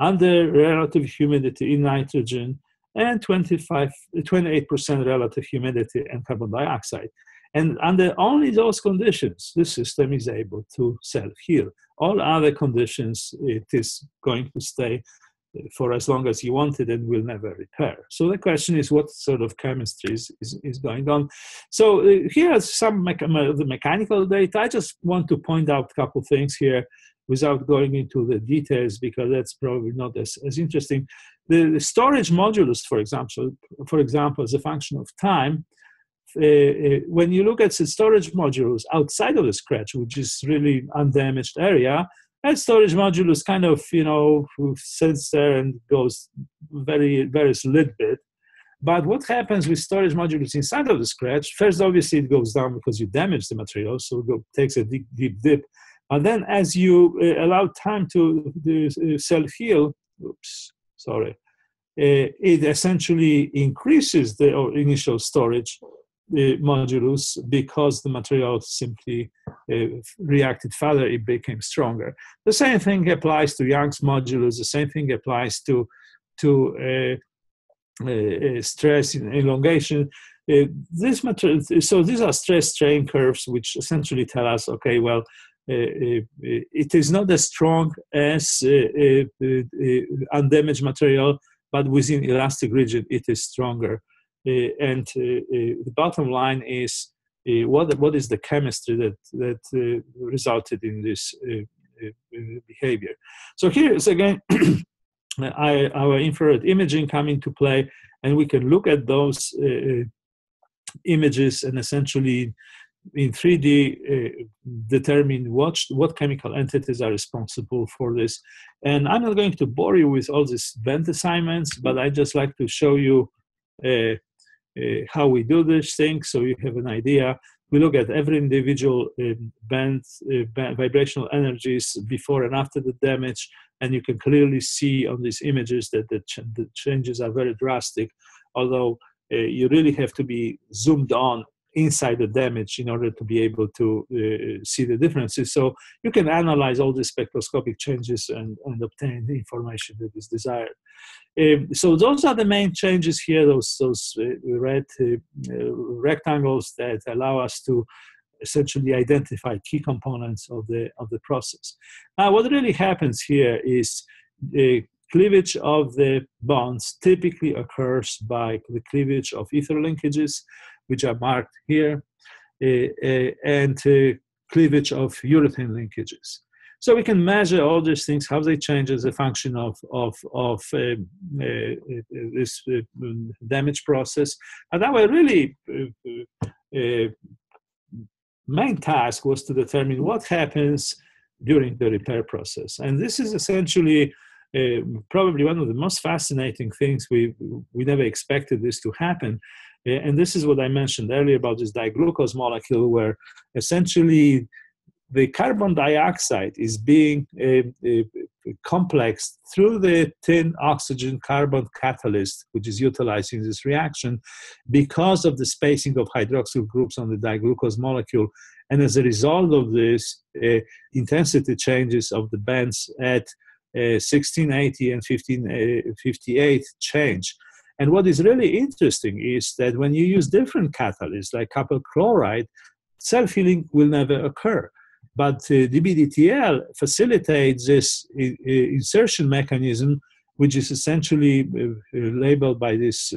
under relative humidity in nitrogen, and 25, 28% relative humidity and carbon dioxide. And under only those conditions, the system is able to self-heal. All other conditions, it is going to stay for as long as you want it and will never repair. So the question is what sort of chemistry is, is, is going on. So uh, here are some mecha- the mechanical data. I just want to point out a couple things here without going into the details because that's probably not as, as interesting. The, the storage modulus, for example, for example, as a function of time, uh, uh, when you look at the storage modulus outside of the scratch, which is really undamaged area, that storage module is kind of, you know, sits there and goes very, very little bit. But what happens with storage modulus inside of the scratch? First, obviously, it goes down because you damage the material, so it takes a deep, deep dip. And then, as you uh, allow time to uh, self heal, oops, sorry, uh, it essentially increases the initial storage modulus because the material simply uh, reacted further, it became stronger. The same thing applies to Young's modulus, the same thing applies to, to uh, uh, stress elongation. Uh, this so these are stress strain curves, which essentially tell us, okay, well, uh, uh, it is not as strong as undamaged material, but within elastic region, it is stronger. Uh, and uh, uh, the bottom line is what, what is the chemistry that, that resulted in this behavior. So here is again I, our infrared imaging come into play, and we can look at those uh, images and essentially in 3D uh, determine what, what chemical entities are responsible for this. And I'm not going to bore you with all these band assignments, but I just like to show you uh, how we do this thing so you have an idea. We look at every individual um, band, uh, band, vibrational energies before and after the damage, and you can clearly see on these images that the, ch- the changes are very drastic, although uh, you really have to be zoomed on inside the damage in order to be able to uh, see the differences. So you can analyze all the spectroscopic changes and, and obtain the information that is desired. Um, so those are the main changes here, those, those uh, red uh, uh, rectangles that allow us to essentially identify key components of the, of the process. Now what really happens here is the cleavage of the bonds typically occurs by the cleavage of ether linkages, which are marked here, uh, uh, and uh, cleavage of urethane linkages. So we can measure all these things, how they change as a function of, of, of uh, uh, this uh, damage process. And our really main task was to determine what happens during the repair process. And this is essentially probably one of the most fascinating things. We, we never expected this to happen. Uh, and this is what I mentioned earlier about this diglucose molecule, where essentially the carbon dioxide is being uh, uh, complexed through the tin oxygen carbon catalyst, which is utilized in this reaction because of the spacing of hydroxyl groups on the diglucose molecule. And as a result of this, uh, intensity changes of the bands at 1680 uh, and 1558 uh, change. And what is really interesting is that when you use different catalysts like copper chloride, self healing will never occur. But uh, DBDTL facilitates this uh, insertion mechanism, which is essentially uh, labeled by these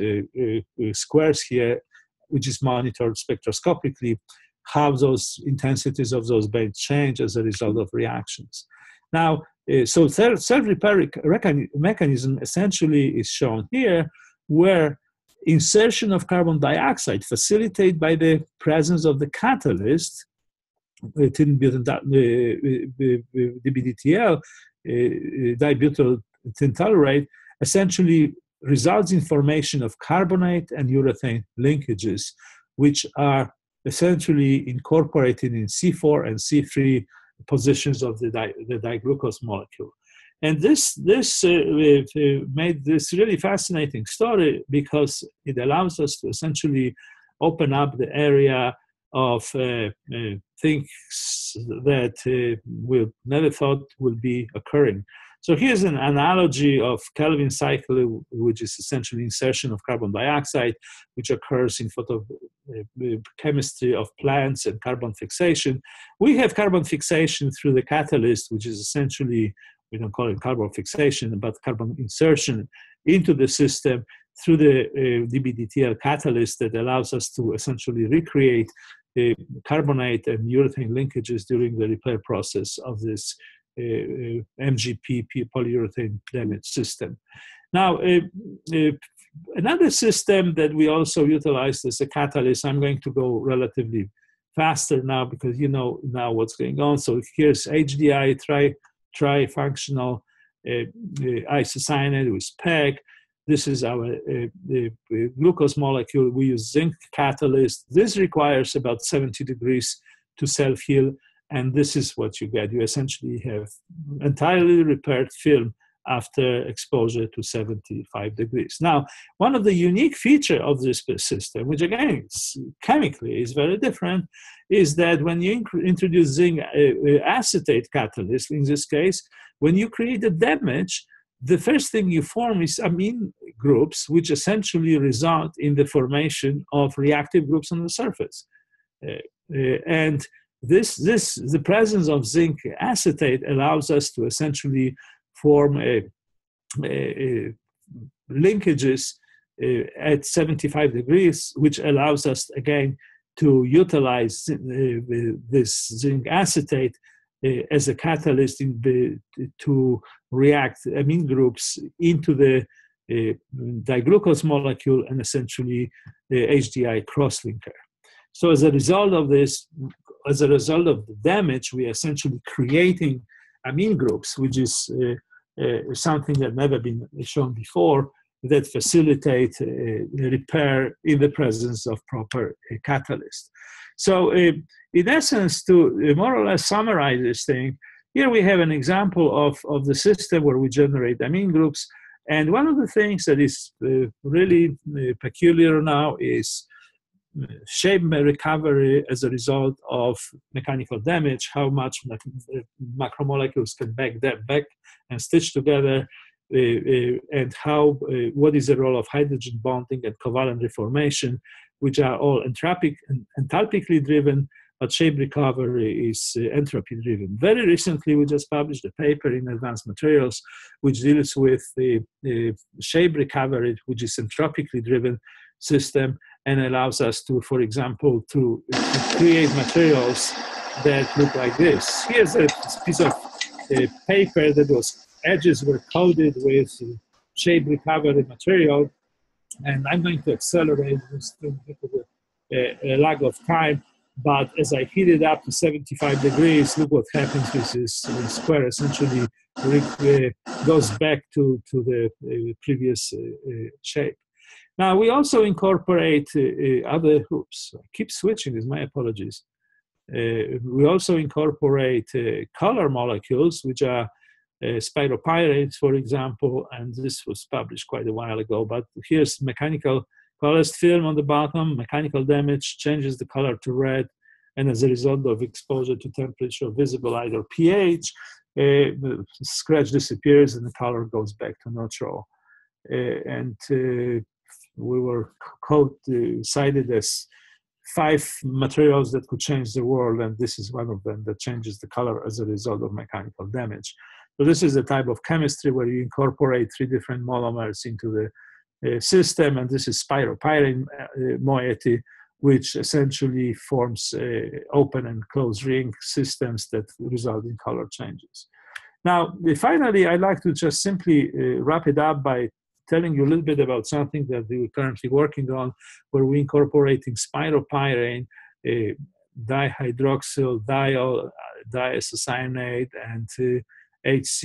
squares here, which is monitored spectroscopically, how those intensities of those bands change as a result of reactions. Now, uh, so self-repair mechanism essentially is shown here, where insertion of carbon dioxide facilitated by the presence of the catalyst, uh, tin-butyl uh, uh, DBDTL, dibutyltin dilaurate, essentially results in formation of carbonate and urethane linkages, which are essentially incorporated in C4 and C3 positions of the, di- the diglucose molecule. And this, this uh, uh, made this really fascinating story because it allows us to essentially open up the area of uh, uh, things that uh, we never thought would be occurring. So here's an analogy of Calvin cycle, which is essentially insertion of carbon dioxide, which occurs in photochemistry of plants and carbon fixation. We have carbon fixation through the catalyst, which is essentially, we don't call it carbon fixation, but carbon insertion into the system through the uh, DBDTL catalyst that allows us to essentially recreate uh, carbonate and urethane linkages during the repair process of this uh, uh, MGP polyurethane damage system. Now, uh, another system that we also utilized as a catalyst, I'm going to go relatively faster now because you know now what's going on. So here's HDI tri tri-functional uh, isocyanate with PEG. This is our uh, glucose molecule. We use zinc catalyst. This requires about 70 degrees to self-heal and this is what you get. You essentially have entirely repaired film after exposure to 75 degrees. Now, one of the unique feature of this system, which again chemically is very different, is that when you introduce zinc uh, uh, acetate catalyst, in this case, when you create a damage, the first thing you form is amine groups, which essentially result in the formation of reactive groups on the surface. Uh, uh, and this, this, the presence of zinc acetate allows us to essentially form a, a, a linkages uh, at 75 degrees, which allows us again to utilize uh, this zinc acetate uh, as a catalyst the, to react amine groups into the uh, diglucose molecule and essentially the HDI crosslinker. So as a result of this, as a result of the damage, we are essentially creating amine groups, which is uh, uh, something that never been shown before that facilitate uh, repair in the presence of proper uh, catalyst. So, uh, in essence, to uh, more or less summarize this thing, here we have an example of, of the system where we generate amine groups. And one of the things that is really peculiar now is shape recovery as a result of mechanical damage, how much macromolecules can back that back and stitch together, uh, uh, and how uh, what is the role of hydrogen bonding and covalent reformation, which are all entropic driven, but shape recovery is uh, entropy driven. Very recently, we just published a paper in Advanced Materials which deals with the, the shape recovery, which is entropically driven system and allows us to, for example, to, to create materials that look like this. Here's a piece of a paper that was edges were coated with shape recovery material. And I'm going to accelerate this thing because of a, a lack of time. But as I heat it up to 75 degrees, look what happens with this square. Essentially, uh, goes back to, to the uh, previous uh, shape. Now, we also incorporate other hoops. I keep switching this, my apologies. we also incorporate color molecules, which are uh, spiropyrans, for example, and this was published quite a while ago. But here's mechanical coalesced film on the bottom, mechanical damage changes the color to red, and as a result of exposure to temperature, visible or pH, uh, scratch disappears and the color goes back to neutral. Uh, and uh, we were code, uh, cited as five materials that could change the world, and this is one of them that changes the color as a result of mechanical damage. So this is a type of chemistry where you incorporate three different monomers into the uh, system, and this is spiropyran uh, moiety, which essentially forms uh, open and closed ring systems that result in color changes. Now, finally, I'd like to just simply uh, wrap it up by telling you a little bit about something that we're currently working on, where we're incorporating spiropyran, uh, dihydroxyl diol, uh, diisocyanate, and uh, HC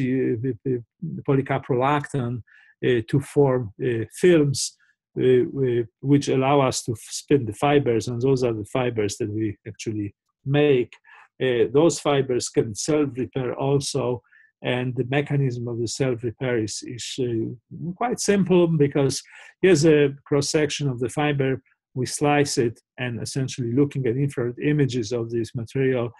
polycaprolactam uh, to form uh, films uh, which allow us to spin the fibers, and those are the fibers that we actually make. those fibers can self-repair also, and the mechanism of the self-repair is, is uh, quite simple because here's a cross-section of the fiber we slice it and essentially looking at infrared images of this material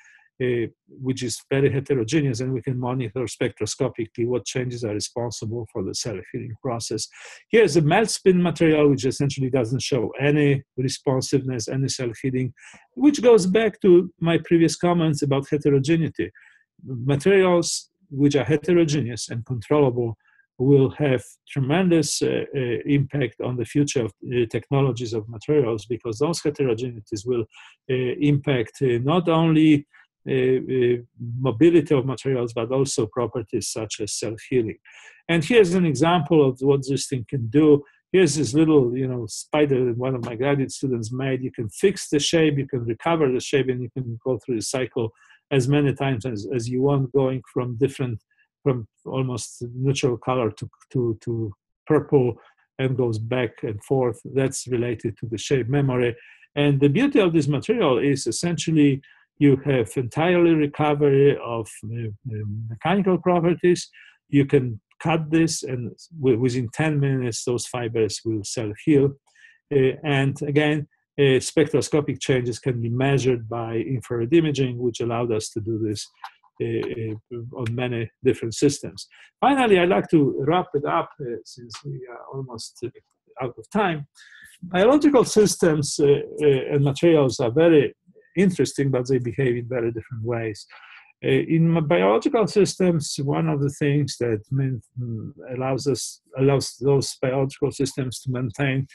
uh, which is very heterogeneous, and we can monitor spectroscopically what changes are responsible for the self-healing process. Here's a melt spin material, which essentially doesn't show any responsiveness, any self-healing, which goes back to my previous comments about heterogeneity. Materials which are heterogeneous and controllable will have tremendous uh, uh, impact on the future of uh, technologies of materials because those heterogeneities will uh, impact uh, not only uh, mobility of materials, but also properties such as self-healing. And here's an example of what this thing can do. Here's this little, you know, spider that one of my graduate students made. You can fix the shape, you can recover the shape, and you can go through the cycle as many times as, as you want, going from different, from almost neutral color to, to, to purple and goes back and forth. That's related to the shape memory. And the beauty of this material is essentially you have entirely recovery of uh, mechanical properties. You can cut this, and within 10 minutes, those fibers will self heal. Uh, and again, uh, spectroscopic changes can be measured by infrared imaging, which allowed us to do this uh, uh, on many different systems. Finally, I'd like to wrap it up uh, since we are almost out of time. Biological systems and materials are very interesting, but they behave in very different ways. Uh, in biological systems, one of the things that mm, allows us allows those biological systems to maintain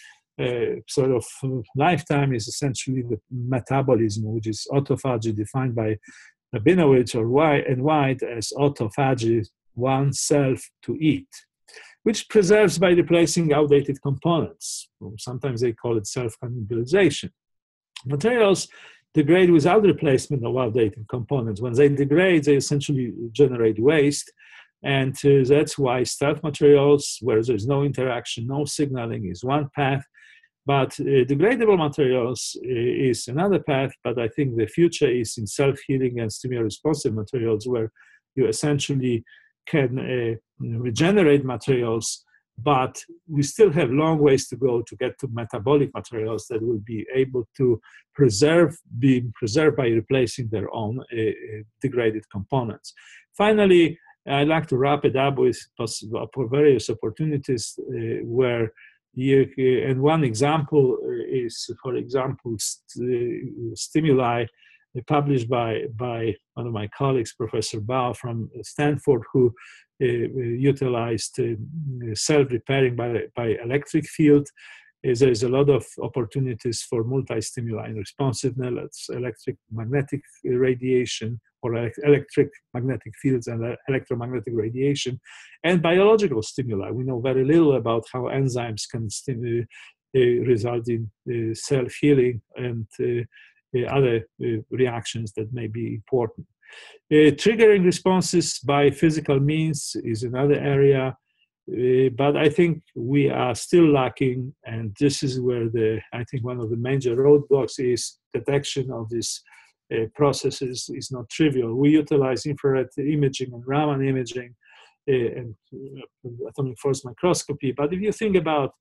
sort of lifetime is essentially the metabolism, which is autophagy, defined by Rabinowitz or White and White as autophagy, oneself to eat, which preserves by replacing outdated components. Sometimes they call it self-cannibalization. Materials degrade without replacement of outdated components. When they degrade, they essentially generate waste. And uh, that's why stealth materials, where there's no interaction, no signaling, is one path. But uh, degradable materials uh, is another path. But I think the future is in self healing and stimuli responsive materials, where you essentially can uh, regenerate materials but we still have long ways to go to get to metabolic materials that will be able to preserve being preserved by replacing their own uh, uh, degraded components finally i'd like to wrap it up with various opportunities uh, where you, uh, and one example uh, is for example st- uh, stimuli published by, by one of my colleagues, Professor Bao from Stanford, who uh, utilized uh, self-repairing by, by electric field is there is a lot of opportunities for multi-stimuli and responsiveness, electric magnetic radiation or electric magnetic fields and electromagnetic radiation, and biological stimuli. We know very little about how enzymes can stimulate, uh, result in uh, self-healing and uh, other reactions that may be important. triggering responses by physical means is another area uh, but I think we are still lacking, and this is where the I think one of the major roadblocks is detection of these uh, processes is not trivial. We utilize infrared imaging and Raman imaging uh, and uh, atomic force microscopy, but if you think about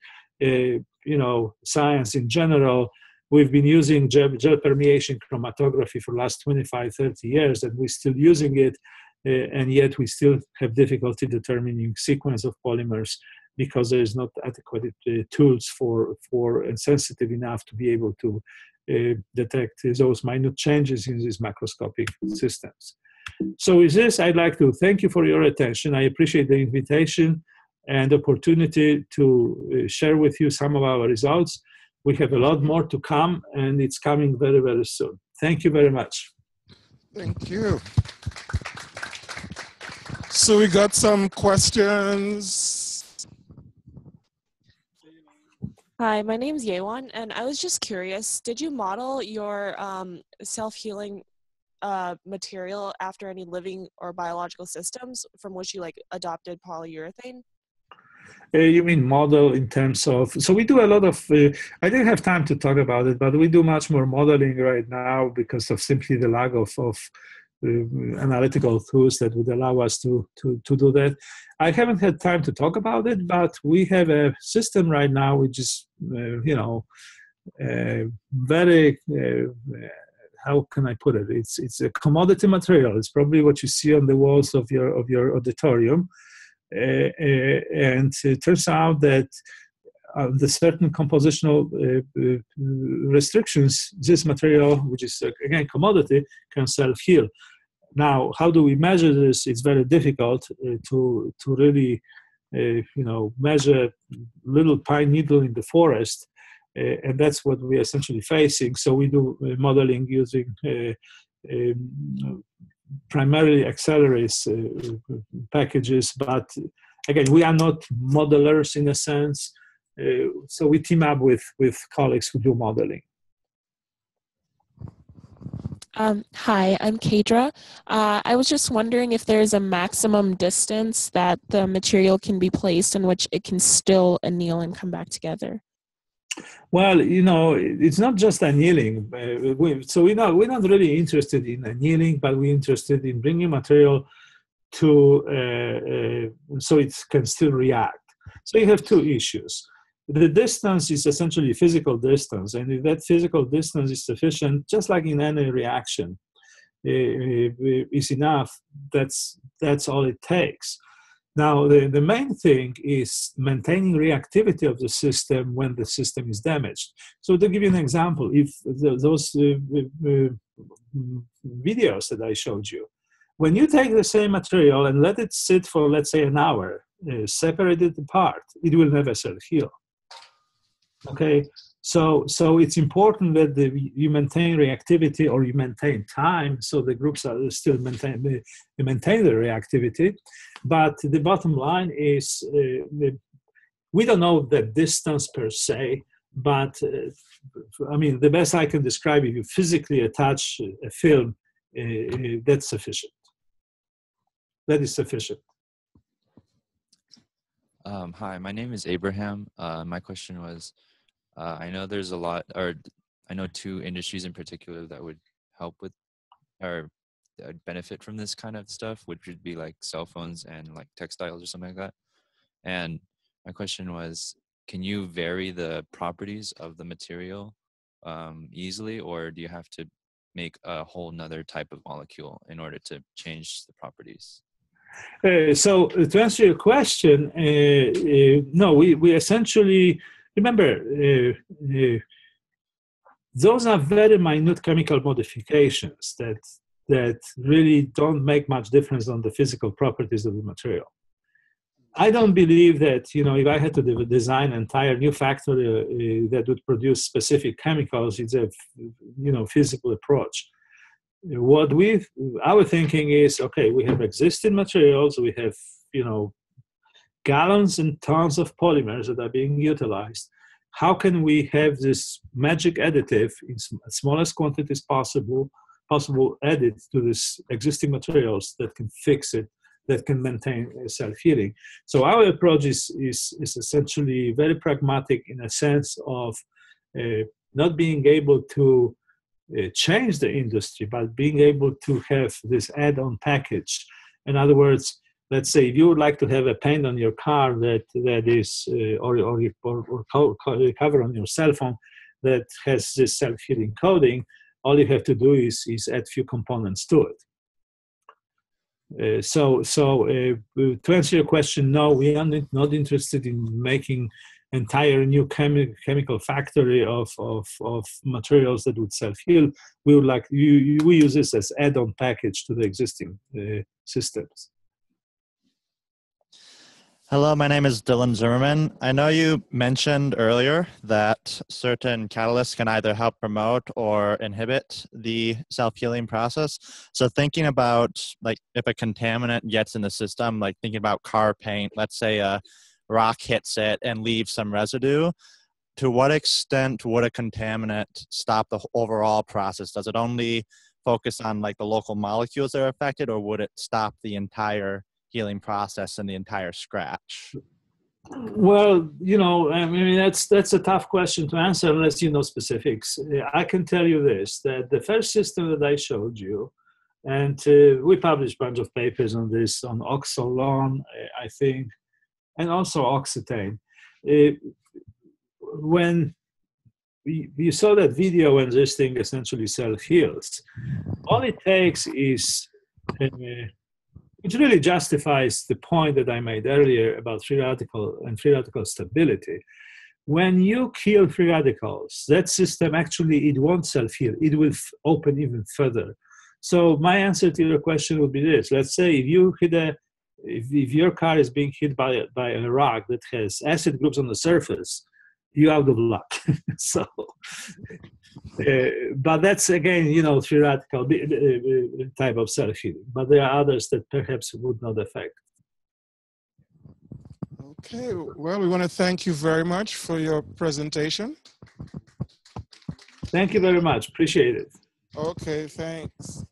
uh, you know science in general, we've been using gel, gel permeation chromatography for last 25, 30 years, and we're still using it and yet we still have difficulty determining sequence of polymers because there is not adequate uh, tools for for and sensitive enough to be able to uh, detect those minute changes in these macroscopic systems. So with this, I'd like to thank you for your attention. I appreciate the invitation and opportunity to share with you some of our results. We have a lot more to come, and it's coming very, very soon. Thank you very much. Thank you. So we got some questions. Hi, my name is Yewan, and I was just curious. Did you model your um, self-healing uh, material after any living or biological systems from which you like adopted polyurethane? Uh, you mean model in terms of so we do a lot of uh, i didn't have time to talk about it but we do much more modeling right now because of simply the lack of, of uh, analytical tools that would allow us to, to, to do that. I haven't had time to talk about it, but we have a system right now which is, uh, you know, uh, very, uh, how can I put it? It's, it's a commodity material. It's probably what you see on the walls of your, of your auditorium. Uh, uh, and it turns out that uh, the certain compositional uh, uh, restrictions, this material, which is again commodity, can self-heal. Now, how do we measure this? It's very difficult to to really, you know, measure little pine needle in the forest, and that's what we're essentially facing. So we do modeling using. Um, primarily Accelrys uh, packages, but again, we are not modelers in a sense. Uh, so we team up with with colleagues who do modeling. Um, hi, I'm Kadra. Uh, I was just wondering if there's a maximum distance that the material can be placed in which it can still anneal and come back together. Well, you know, it's not just annealing. Uh, we, so we're not, we're not really interested in annealing, but we're interested in bringing material to uh, uh, so it can still react. So you have two issues the distance is essentially physical distance, and if that physical distance is sufficient, just like in any reaction, is enough. That's that's all it takes. Now, the, the main thing is maintaining reactivity of the system when the system is damaged. So, to give you an example, if the, those uh, uh, videos that I showed you, when you take the same material and let it sit for, let's say, an hour, uh, separated apart, it will never self heal. Okay, so so it's important that the, you maintain reactivity or you maintain time, so the groups are still maintain they maintain the reactivity. But the bottom line is uh, we don't know the distance per se, but uh, I mean the best I can describe if you physically attach a film, uh, that's sufficient. That is sufficient. Um, hi, my name is Abraham. Uh, my question was uh, I know there's a lot, or I know two industries in particular that would help with or benefit from this kind of stuff, which would be like cell phones and like textiles or something like that. And my question was, can you vary the properties of the material um, easily, or do you have to make a whole nother type of molecule in order to change the properties? Uh, so to answer your question, uh, uh, no, we, we essentially Remember, uh, uh, those are very minute chemical modifications that that really don't make much difference on the physical properties of the material. I don't believe that you know if I had to de- design an entire new factory uh, that would produce specific chemicals, it's a you know feasible approach. What we our thinking is okay, we have existing materials, we have you know gallons and tons of polymers that are being utilized. How can we have this magic additive in smallest quantities possible, possible added to this existing materials that can fix it that can maintain self-healing. So our approach is, is, is essentially very pragmatic in a sense of uh, not being able to uh, change the industry, but being able to have this add-on package. In other words, let's say if you would like to have a paint on your car that that is uh, or, or, or, or cover on your cell phone that has this self-healing coating, all you have to do is, is add few components to it. Uh, so, so uh, to answer your question, no, we are not interested in making entire new chemi- chemical factory of, of, of materials that would self-heal. We would like you, you, we use this as add-on package to the existing uh, systems. Hello, my name is Dylan Zimmerman. I know you mentioned earlier that certain catalysts can either help promote or inhibit the self-healing process. So thinking about like if a contaminant gets in the system, like thinking about car paint, let's say a rock hits it and leaves some residue, to what extent would a contaminant stop the overall process? Does it only focus on like the local molecules that are affected or would it stop the entire healing process and the entire scratch? Well, you know, I mean, that's that's a tough question to answer unless you know specifics. I can tell you this: that the first system that I showed you, and uh, we published a bunch of papers on this on oxolane, I think, and also oxetane. Uh, when you saw that video when this thing essentially self heals, all it takes is uh, which really justifies the point that I made earlier about free radical and free radical stability. When you kill free radicals, that system actually it won't self-heal. It will f- open even further. So my answer to your question would be this: Let's say if you hit a, if, if your car is being hit by by a rock that has acid groups on the surface, you out of luck. so, uh, but that's again, you know, theoretical uh, uh, type of self healing. But there are others that perhaps would not affect. Okay, well, we want to thank you very much for your presentation. Thank you very much. Appreciate it. Okay, thanks.